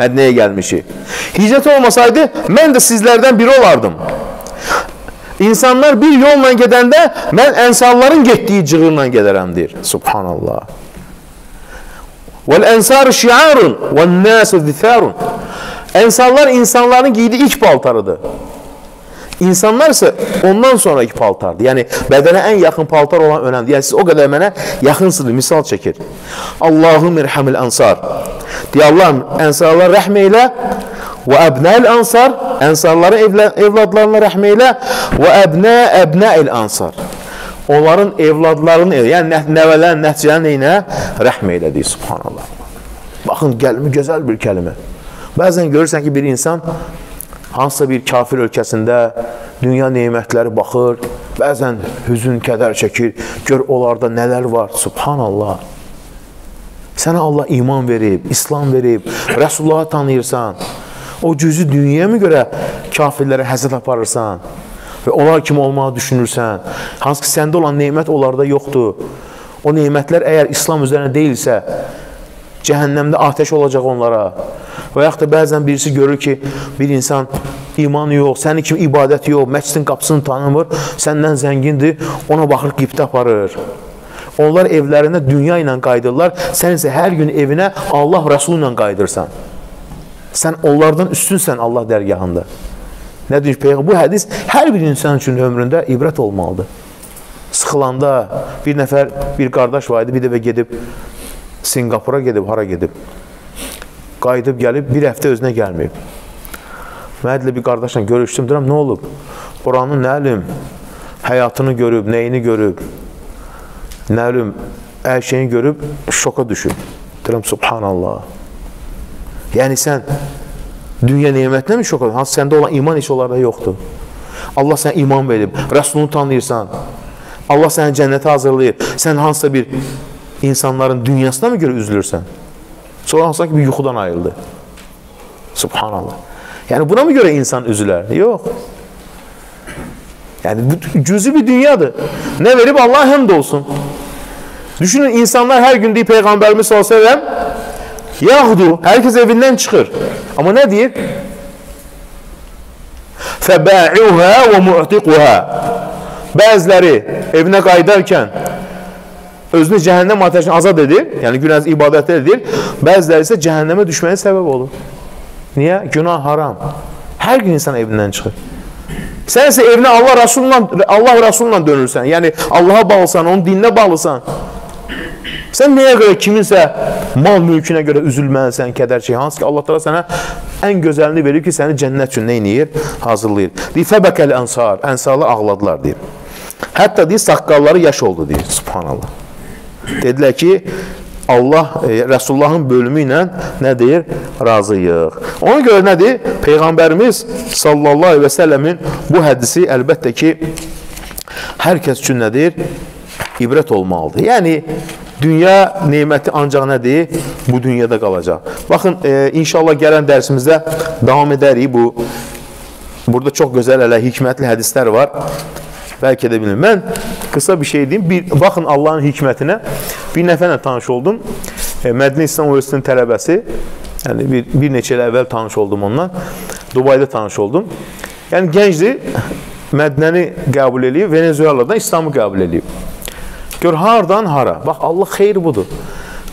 Mədnəyə gəlmişik. Hicrət olmasaydı, mən də sizlərdən biri olardım. İnsanlar bir yolla gedəndə mən ənsarların getdiyi cığırla gedərəm deyir. Subhanallah. Vəl ənsar şiarun və nəsu zitharun. Ənsarlar insanların giydiyi ilk paltarıdır. İnsanlar isə ondan sonraki paltardır. Yəni bədənə ən yaxın paltar olan önəmdir. Yəni siz o qədər mənə yaxınsınız. Misal çəkir. Allahum irhamil ansar. Deyə Allahım ənsarlar rəhm eylə və əbnəl ansar ənsarların evladlarına rəhm eylə və əbnə əbnəil ansar onların evladlarını, yəni nəvələrin, nəticələrin neyinə? Rəhm elədik, subhanallah. Baxın, gəlimi gözəl bir kəlmə. Bəzən görürsən ki, bir insan hansısa bir kafir ölkəsində dünya neymətləri baxır, bəzən hüzün, kədər çəkir, gör onlarda nələr var, subhanallah. Sənə Allah iman verib, İslam verib, Rəsullahı tanıyırsan, o cüzü dünyaya mı görə kafirlərə həsəd aparırsan və onlar kimi olmağı düşünürsən, hansı ki, səndə olan neymət onlarda yoxdur. O neymətlər əgər İslam üzərində deyilsə, cəhənnəmdə atəş olacaq onlara. Və yaxud da bəzən birisi görür ki, bir insan imanı yox, səni kimi ibadət yox, məscidin qapısını tanımır, səndən zəngindir, ona baxır, qibdə aparır. Onlar evlərinə dünya ilə qayıdırlar, sən isə hər gün evinə Allah Rəsulu ilə qayıdırsan. Sən onlardan üstünsən Allah dərgahında. Nə deyir Peyğəmbər? Bu hədis hər bir insan üçün ömründə ibrət olmalıdır. Sıxılanda bir nəfər, bir qardaş var idi, bir dəfə gedib Singapura gedib, hara gedib. Qayıdıb gəlib, bir həftə özünə gəlməyib. Mənə bir qardaşla görüşdüm, deyirəm, nə olub? Oranın nə ilim, həyatını görüb, nəyini görüb, nə ilim, hər şeyini görüb, şoka düşüb. Deyirəm, subhanallah. Yəni sən dünya nemətinə mi şok olursan? Hansı səndə olan iman heç onlarda yoxdur. Allah sənə iman verib, Rəsulunu tanıyırsan. Allah səni cənnətə hazırlayır. Sən hansısa bir insanların dünyasına mı görə üzülürsən? Sonra hansısa ki bir yuxudan ayrıldı. Subhanallah. Yəni buna mı görə insan üzülər? Yox. Yəni bu cüzi bir dünyadır. Nə verib Allah həmd olsun. Düşünün insanlar hər gün deyib Peyğəmbərimiz sallallahu əleyhi və səlləm Yağdu, herkes evindən çıxır. Amma nə deyir? Fəbə'uhə və mu'tiquhə Bəziləri evinə qayıdarkən özünü cəhənnəm ateşini azad edir, yəni günəz ibadət edir. Bəziləri isə cəhənnəmə düşməyə səbəb olur. Niyə? Günah haram. Hər gün insan evindən çıxır. Sən isə evinə Allah Rasulunla, Allah Rasulunla dönürsən. Yəni Allaha bağlısan, onun dininə bağlısan. Sən nəyə görə kiminsə mal mülkünə görə üzülməlisən, kədər şey, hansı ki Allah təala sənə ən gözəlini verir ki, səni cənnət üçün nə edir? Hazırlayır. Deyir, fəbəkəl ənsar, ənsarlar ağladılar deyir. Hətta deyir, saqqalları yaş oldu deyir, subhanallah. Dedilər ki, Allah e, Rəsullahın bölümü ilə nə deyir? Razıyıq. Ona görə nədir? Peyğəmbərimiz sallallahu əleyhi və səlləmin bu hədisi əlbəttə ki hər kəs üçün nədir? İbrət olmalıdır. Yəni Dünya neməti ancaq nədir? Bu dünyada qalacaq. Baxın, e, inşallah gələn dərsimizdə davam edərik bu. Burada çox gözəl hələ hikmətli hədislər var. Bəlkə də bilmirəm. Mən qısa bir şey deyim. Bir, baxın Allahın hikmətinə. Bir nəfərlə tanış oldum. E, Mədinə İslam Universitetinin tələbəsi. Yəni bir, bir neçə il əvvəl tanış oldum ondan. Dubayda tanış oldum. Yəni gəncdir. Mədnəni qəbul eləyib, Venezueladan İslamı qəbul eləyib. Gör hardan hara. Bax Allah xeyir budur.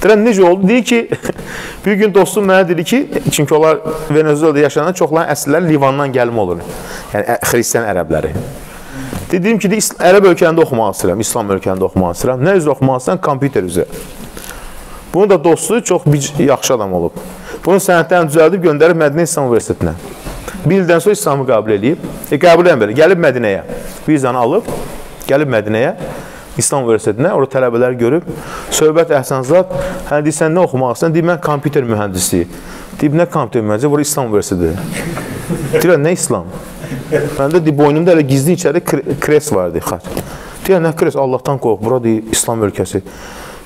Deyirəm necə oldu? Deyir ki, bir gün dostum mənə dedi ki, çünki onlar Venezuelada yaşanan çoxların əsilləri Livandan gəlmə olur. Yəni xristian ərəbləri. Dedim ki, ərəb ölkələrində oxumaq istəyirəm, İslam ölkələrində oxumaq istəyirəm. Nə üzrə oxumaq istəyirəm? Kompüter üzrə. Bunun da dostu çox yaxşı adam olub. Bunun sənədlərini düzəldib göndərib Mədinə İslam Universitetinə. Bir ildən sonra İslamı qəbul edib. E, qəbul belə. Gəlib Mədinəyə. Vizanı alıb, gəlib Mədinəyə. İslam Universitetinə, orada tələbələr görüb, söhbət Əhsanzad, hə, deyir, sən nə oxumaq istəyirsən? Deyir, mən kompüter mühəndisliyi. Deyir, nə kompüter mühəndisliyi? Bura İslam Universitetidir. Deyir, nə İslam? Məndə deyir, boynumda elə gizli içəri kres var, deyir, xaç. Deyir, nə kres? Allahdan qorx, bura deyir, İslam ölkəsi.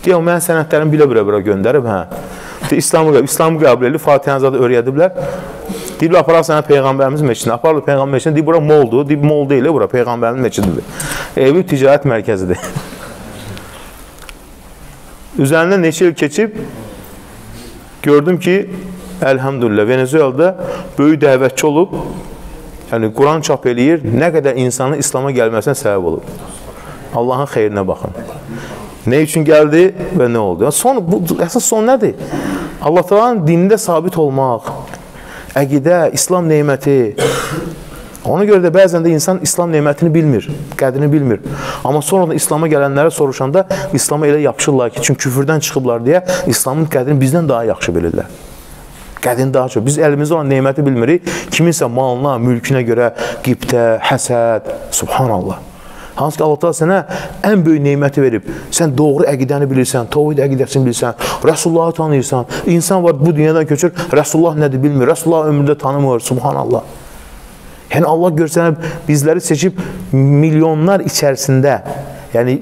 Deyir, mən sənədlərimi bilə-bilə bura göndərib, hə. Deyir, İslamı, İslamı qəbul edib, Fatihənzadə öyrədiblər. Deyirlər, aparaq sənə Peyğəmbərimiz meçidinə. Aparılır Peyğəmbər meçidinə. Deyir, bura moldur. Deyir, mol deyil, bura Peyğəmbərin meçididir. Evi ticarət mərkəzidir. Üzərindən neçə il keçib gördüm ki, əlhamdülillah, Venezuelada böyük dəvətçi olub, yəni Quran çap eləyir, nə qədər insanın İslama gəlməsinə səbəb olub. Allahın xeyrinə baxın. Nə üçün gəldi və nə oldu? Son, bu, əsas son nədir? Allah Teala'nın dinində sabit olmaq, əqidə, İslam neməti. Ona görə də bəzən də insan İslam nemətini bilmir, qədrini bilmir. Amma sonra da İslama gələnlərə soruşanda İslama elə yapışırlar ki, çünki küfürdən çıxıblar deyə İslamın qədrini bizdən daha yaxşı bilirlər. Qədrini daha çox. Biz əlimizdə olan neməti bilmirik. Kiminsə malına, mülkünə görə qibtə, həsəd, subhanallah. Hansı ki, Allah Teala sənə ən böyük neməti verib. Sən doğru əqidəni bilirsən, təvhid əqidəsini bilirsən, Rəsulullahı tanıyırsan. İnsan var bu dünyadan köçür, Rəsulullah nədir bilmir, Rəsulullah ömründə tanımır, subhanallah. Yəni Allah görsənib bizləri seçib milyonlar içərisində, yəni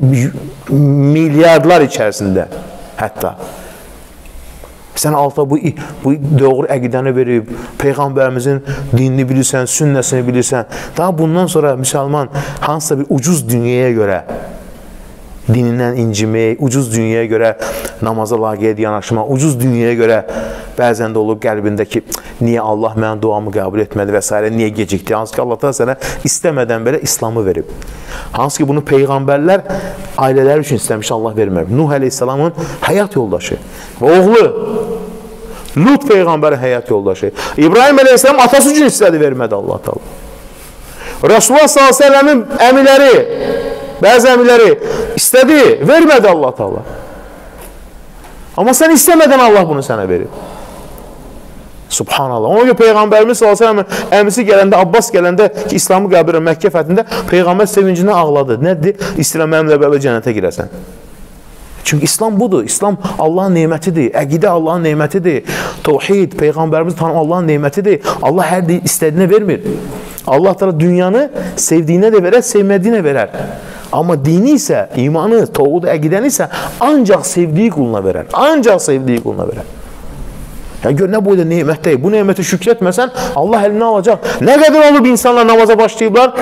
milyardlar içərisində hətta Sən alta bu, bu doğru əqidəni verib, Peyğəmbərimizin dinini bilirsən, sünnəsini bilirsən. Daha bundan sonra müsəlman hansısa bir ucuz dünyaya görə dinindən incimək, ucuz dünyaya görə namaza laqeyd yanaşmaq, ucuz dünyaya görə bəzən də olur qəlbindəki niyə Allah mənim duamı qəbul etmədi və s. niyə gecikdi? Hansı ki, Allah da sənə istəmədən belə İslamı verib. Hansı ki, bunu peyğəmbərlər ailələri üçün istəmiş Allah vermir. Nuh əleyhissalamın həyat yoldaşı və oğlu Lut peyğəmbərin həyat yoldaşı. İbrahim əleyhissalam atası üçün istədi vermədi Allah Taala. Rasulullah sallallahu əleyhi və səlləmin əmiləri, bəzi əmiləri istədi, vermədi Allah Taala. Amma sən istəmədən Allah bunu sənə verir. Subhanallah. Ona görə Peyğəmbərimiz səlləm əmisi gələndə, Abbas gələndə ki, İslamı qəbul edən Məkkə fəthində Peyğəmbər sevincindən ağladı. Nədir? İstəyirəm mənimlə bərabər cənnətə girəsən. Çünki İslam budur. İslam Allahın nemətidir. Əqidə Allahın nemətidir. Təvhid, Peyğəmbərimizi tanımaq Allahın nemətidir. Allah hər istədiyinə vermir. Allah təala dünyanı sevdiyinə də verər, sevmədiyinə verər. Amma dini isə, imanı, toğudu, əqidəni isə ancaq sevdiyi quluna verər. Ancaq sevdiyi quluna verər. Ya gör nə boyda nemətdəyik. Bu nemətə şükr etməsən Allah əlindən alacaq. Nə qədər olub insanlar namaza başlayıblar,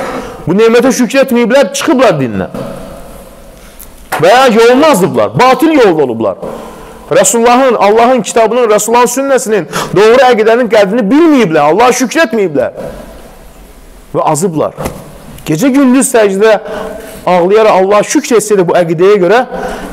bu nemətə şükr etməyiblər, çıxıblar dindən. Və ya yolunu azıblar, batil yolda olublar. Resulullahın, Allahın kitabının, Resulullahın sünnəsinin, doğru əqidənin qədrini bilməyiblər, Allaha şükr etməyiblər. Və azıblar. Gecə gündüz səcdə ağlayaraq Allah şükr etsə də bu əqidəyə görə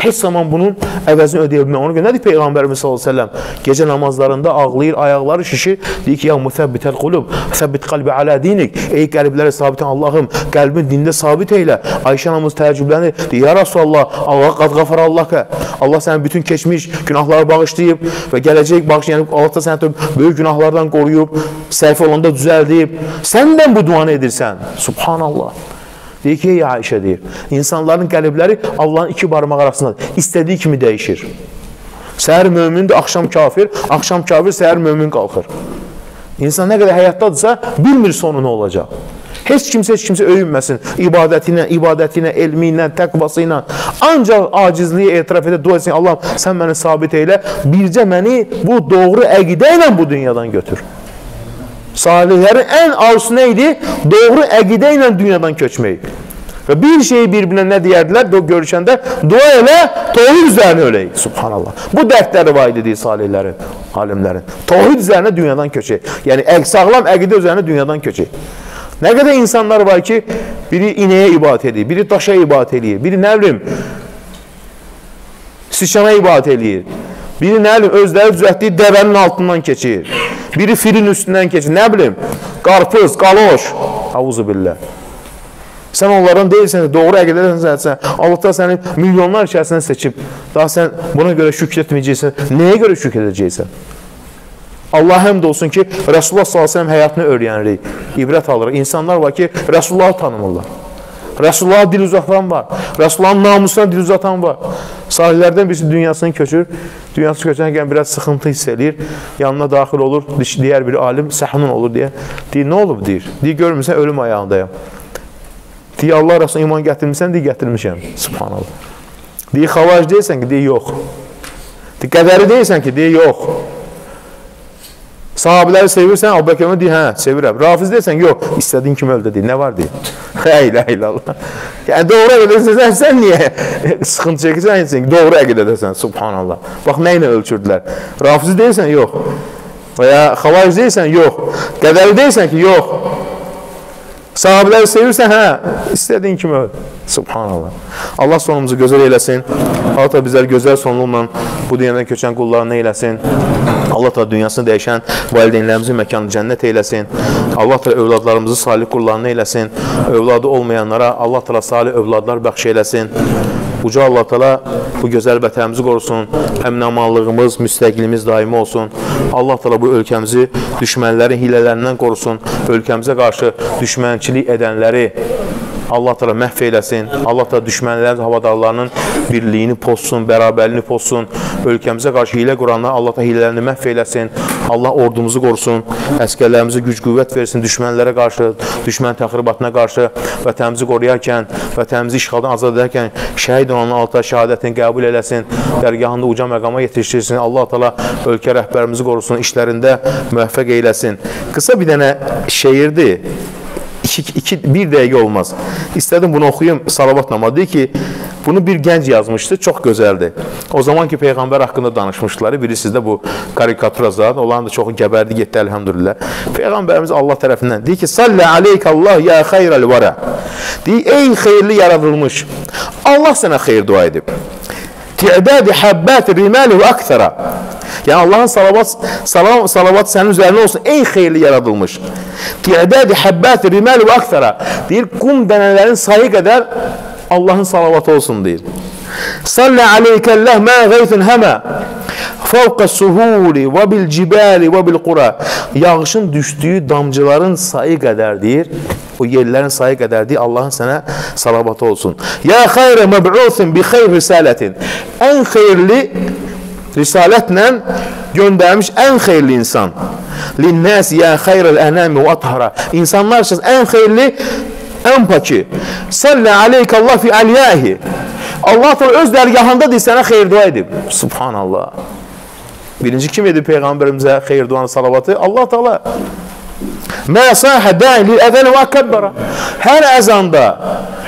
heç zaman bunun əvəzini ödəyə bilmək. Ona görə nədir Peyğəmbərimiz sallallahu əleyhi və səlləm gecə namazlarında ağlayır, ayaqları şişir, deyir ki, ya musabbitel qulub, səbbit qalbi ala dinik. Ey qəlbləri sabit Allahım, qəlbin dində sabit eylə. Ayşə anamız təəccüblənir. Deyir, ya Rasulullah, Allah qad qafara Allahqa. Allah sənin bütün keçmiş günahları bağışlayıb və gələcək bağışlayan Allah da səni böyük günahlardan qoruyub, səhv olanda düzəldib. Səndən bu duanı edirsən. Subhanallah. Deyir ki, ey Ayşə deyir, insanların qəlbləri Allahın iki barmaq arasındadır. İstədiyi kimi dəyişir. Səhər mömindir, axşam kafir, axşam kafir, səhər mömin qalxır. İnsan nə qədər həyatdadırsa, bilmir sonu nə olacaq. Heç kimsə heç kimsə öyünməsin ibadəti ilə, ibadəti ilə, elmi ilə, təqvası ilə. Ancaq acizliyi etiraf edə dua etsin, Allah sən məni sabit eylə, bircə məni bu doğru əqidə ilə bu dünyadan götür. Salihlərin ən arzusu nə idi? Doğru əqidə ilə dünyadan köçmək. Və bir şeyi bir-birinə nə deyərdilər? Do görüşəndə dua elə, tohid üzərinə ölək. Subhanallah. Bu dərdləri var idi salihlərin, alimlərin. Tohid üzərinə dünyadan köçək. Yəni əq sağlam əqidə üzərinə dünyadan köçək. Nə qədər insanlar var ki, biri inəyə ibadət edir, biri daşa ibadət edir, biri nə bilim sıçana ibadət edir. Biri nə bilim özləri düzəltdiyi dəvənin altından keçir. Biri filin üstündən keçir. Nə bilim, qarpız, qaloş. Avuzu billah. Sən onlardan deyilsən, doğru əqidədənsə, Allah da səni milyonlar içərisindən seçib. Daha sən buna görə şükür etməyəcəksən. Nəyə görə şükür edəcəksən? Allah həmd olsun ki, Rasulullah s.ə.v həyatını öyrənirik, ibrət alırıq. İnsanlar var ki, Rasulullahı tanımırlar. Rasulullaha dil uzatan var. Rasulullahın namusuna dil uzatan var. Salihlərdən birisi dünyasını köçür. Dünyası köçərkən biraz sıxıntı hiss eləyir. Yanına daxil olur. Digər bir alim səhnun olur deyə. Deyir, nə olub deyir. Deyir, görmürsən, ölüm ayağındayım. Deyir, Allah Rasuluna iman gətirmirsən, deyir, gətirmişəm. Subhanallah. Deyir, xavac deyirsən ki, deyir, yox. Deyir, qədəri deyirsən ki, deyir, yox. Sahabiləri sevirsən, Abu Bəkr deyir, hə, sevirəm. Rafiz deyirsən, yox, istədiyin kimi öldü deyir. Nə var deyir? Xeylə illallah. Yəni doğru əqidəsən, sən niyə sıxıntı çəkirsən? Sən doğru əqidədəsən, subhanallah. Bax nə ilə ölçürdülər? Rafiz deyirsən, yox. Və ya xavariz deyirsən, yox. Qədəri deyirsən ki, yox. Sahabiləri sevirsən, hə, istədiyin kimi öl. Subhanallah. Allah sonumuzu gözəl eləsin. Allah da bizlər gözəl sonluqla bu dünyadan köçən qullarını eləsin. Allah da dünyasını dəyişən valideynlərimizin məkanı cənnət eyləsin. Allah da övladlarımızı salih qullarını eyləsin. Övladı olmayanlara Allah da salih övladlar bəxş eyləsin. Uca Allah Teala bu gözəl vətənimizi qorusun. Əminamanlığımız, müstəqilimiz daimi olsun. Allah Teala bu ölkəmizi düşmənlərin hilələrindən qorusun. Ölkəmizə qarşı düşmənçilik edənləri Allah təala məhv eləsin. Allah təala düşmənlərin, havadarlarının birliyini pozsun, bərabərliyini pozsun. Ölkəmizə qarşı hilə quranlar Allah təala hilələrini məhv eləsin. Allah ordumuzu qorusun. Əskərlərimizə güc-qüvvət versin düşmənlərə qarşı, düşmən təxribatına qarşı vətənimizi qoruyarkən, vətənimizi işğaldan azad edərkən şəhid olanın altına şəhadətini qəbul eləsin. Dərgahında uca məqama yetişdirsin. Allah təala ölkə rəhbərimizi qorusun, işlərində müvəffəq eyləsin. Qısa bir dənə şeirdir iki, iki, bir dəqiqə olmaz. İstədim bunu oxuyum salavat namazı. Ki, bunu bir gənc yazmışdı, çox gözəldir. O zaman ki, Peyğəmbər haqqında danışmışlar. Biri sizdə bu karikatura zat, olan da çoxu gəbərdi, getdi, əlhamdülillah. Peyğəmbərimiz Allah tərəfindən deyir ki, Sallə aleykallah ya xeyral vara. Deyir, ey xeyirli yaradılmış, Allah sənə xeyir dua edib. Ti'dadi həbbət riməli və əksərə. Yəni Allahın salavat salam salavat sənin üzərinə olsun. Ey xeyirli yaradılmış. Ti'dadi həbbət riməli və əksərə. Deyir qum dənələrin sayı qədər Allahın salavatı olsun deyir. Salli aleykəlləh mə qeyfin həmə Fəvqə suhuli və bil cibali və bil qura Yağışın düşdüyü damcıların sayı qədər deyir o yerlərin sayı qədər deyir Allahın sənə salavatı olsun Ya xeyrə məb'usin bi xeyr risalətin Ən xeyirli risalətlə göndərmiş ən xeyirli insan Linnəs ya xeyrəl ənəmi və athara İnsanlar üçün ən xeyirli ən paki Salli aleykəllah fi aliyahi Allah Teala öz dərgahında deyir sənə xeyir dua edib. Subhanallah. Birinci kim edib peyğəmbərimizə xeyir duanı salavatı? Allah Teala. Mə sahə dain lil əzən və kəbbərə. Hər əzanda,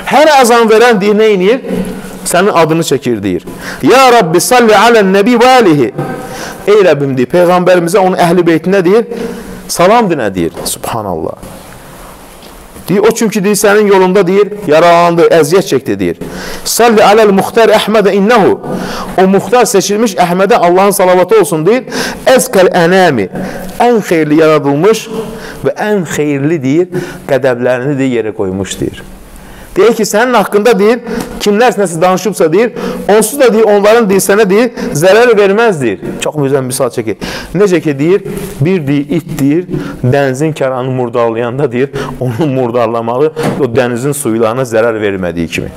hər əzan verən deyir nə edir? Sənin adını çəkir deyir. Ya Rabbi salli alən nəbi və alihi. Ey Rəbbim deyir, peyğəmbərimizə onun əhli beytinə deyir, salam dinə deyir. Subhanallah. Deyir, o çünki deyir, sənin yolunda deyir, yaralandı, əziyyət çəkdi deyir. Salli aləl muxtar Əhmədə innəhu. O muxtar seçilmiş Əhmədə Allahın salavatı olsun deyir. Əzkəl ənəmi. Ən xeyirli yaradılmış və ən xeyirli deyir, qədəblərini deyir, yerə qoymuş deyir. Deyir ki, sənin haqqında deyir, kimlər nəsə danışıbsa deyir, onsuz da deyir, onların deyir, sənə deyir, zərər verməz deyir. Çox güzel misal çəkir. Necə ki deyir, bir deyir, it deyir, dənizin kəranı murdarlayanda deyir, onun murdarlamağı o dənizin suylarına zərər vermədiyi kimi.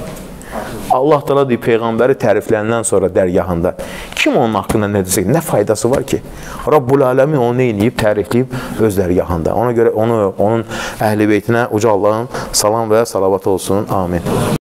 Allah Teala deyir peyğəmbəri tərifləndən sonra dərgahında kim onun haqqında nə desə, nə faydası var ki? Rabbul Aləmin onu edib, tərifləyib öz dərgahında. Ona görə onu onun əhli beytinə uca Allahın salam və salavat olsun. Amin.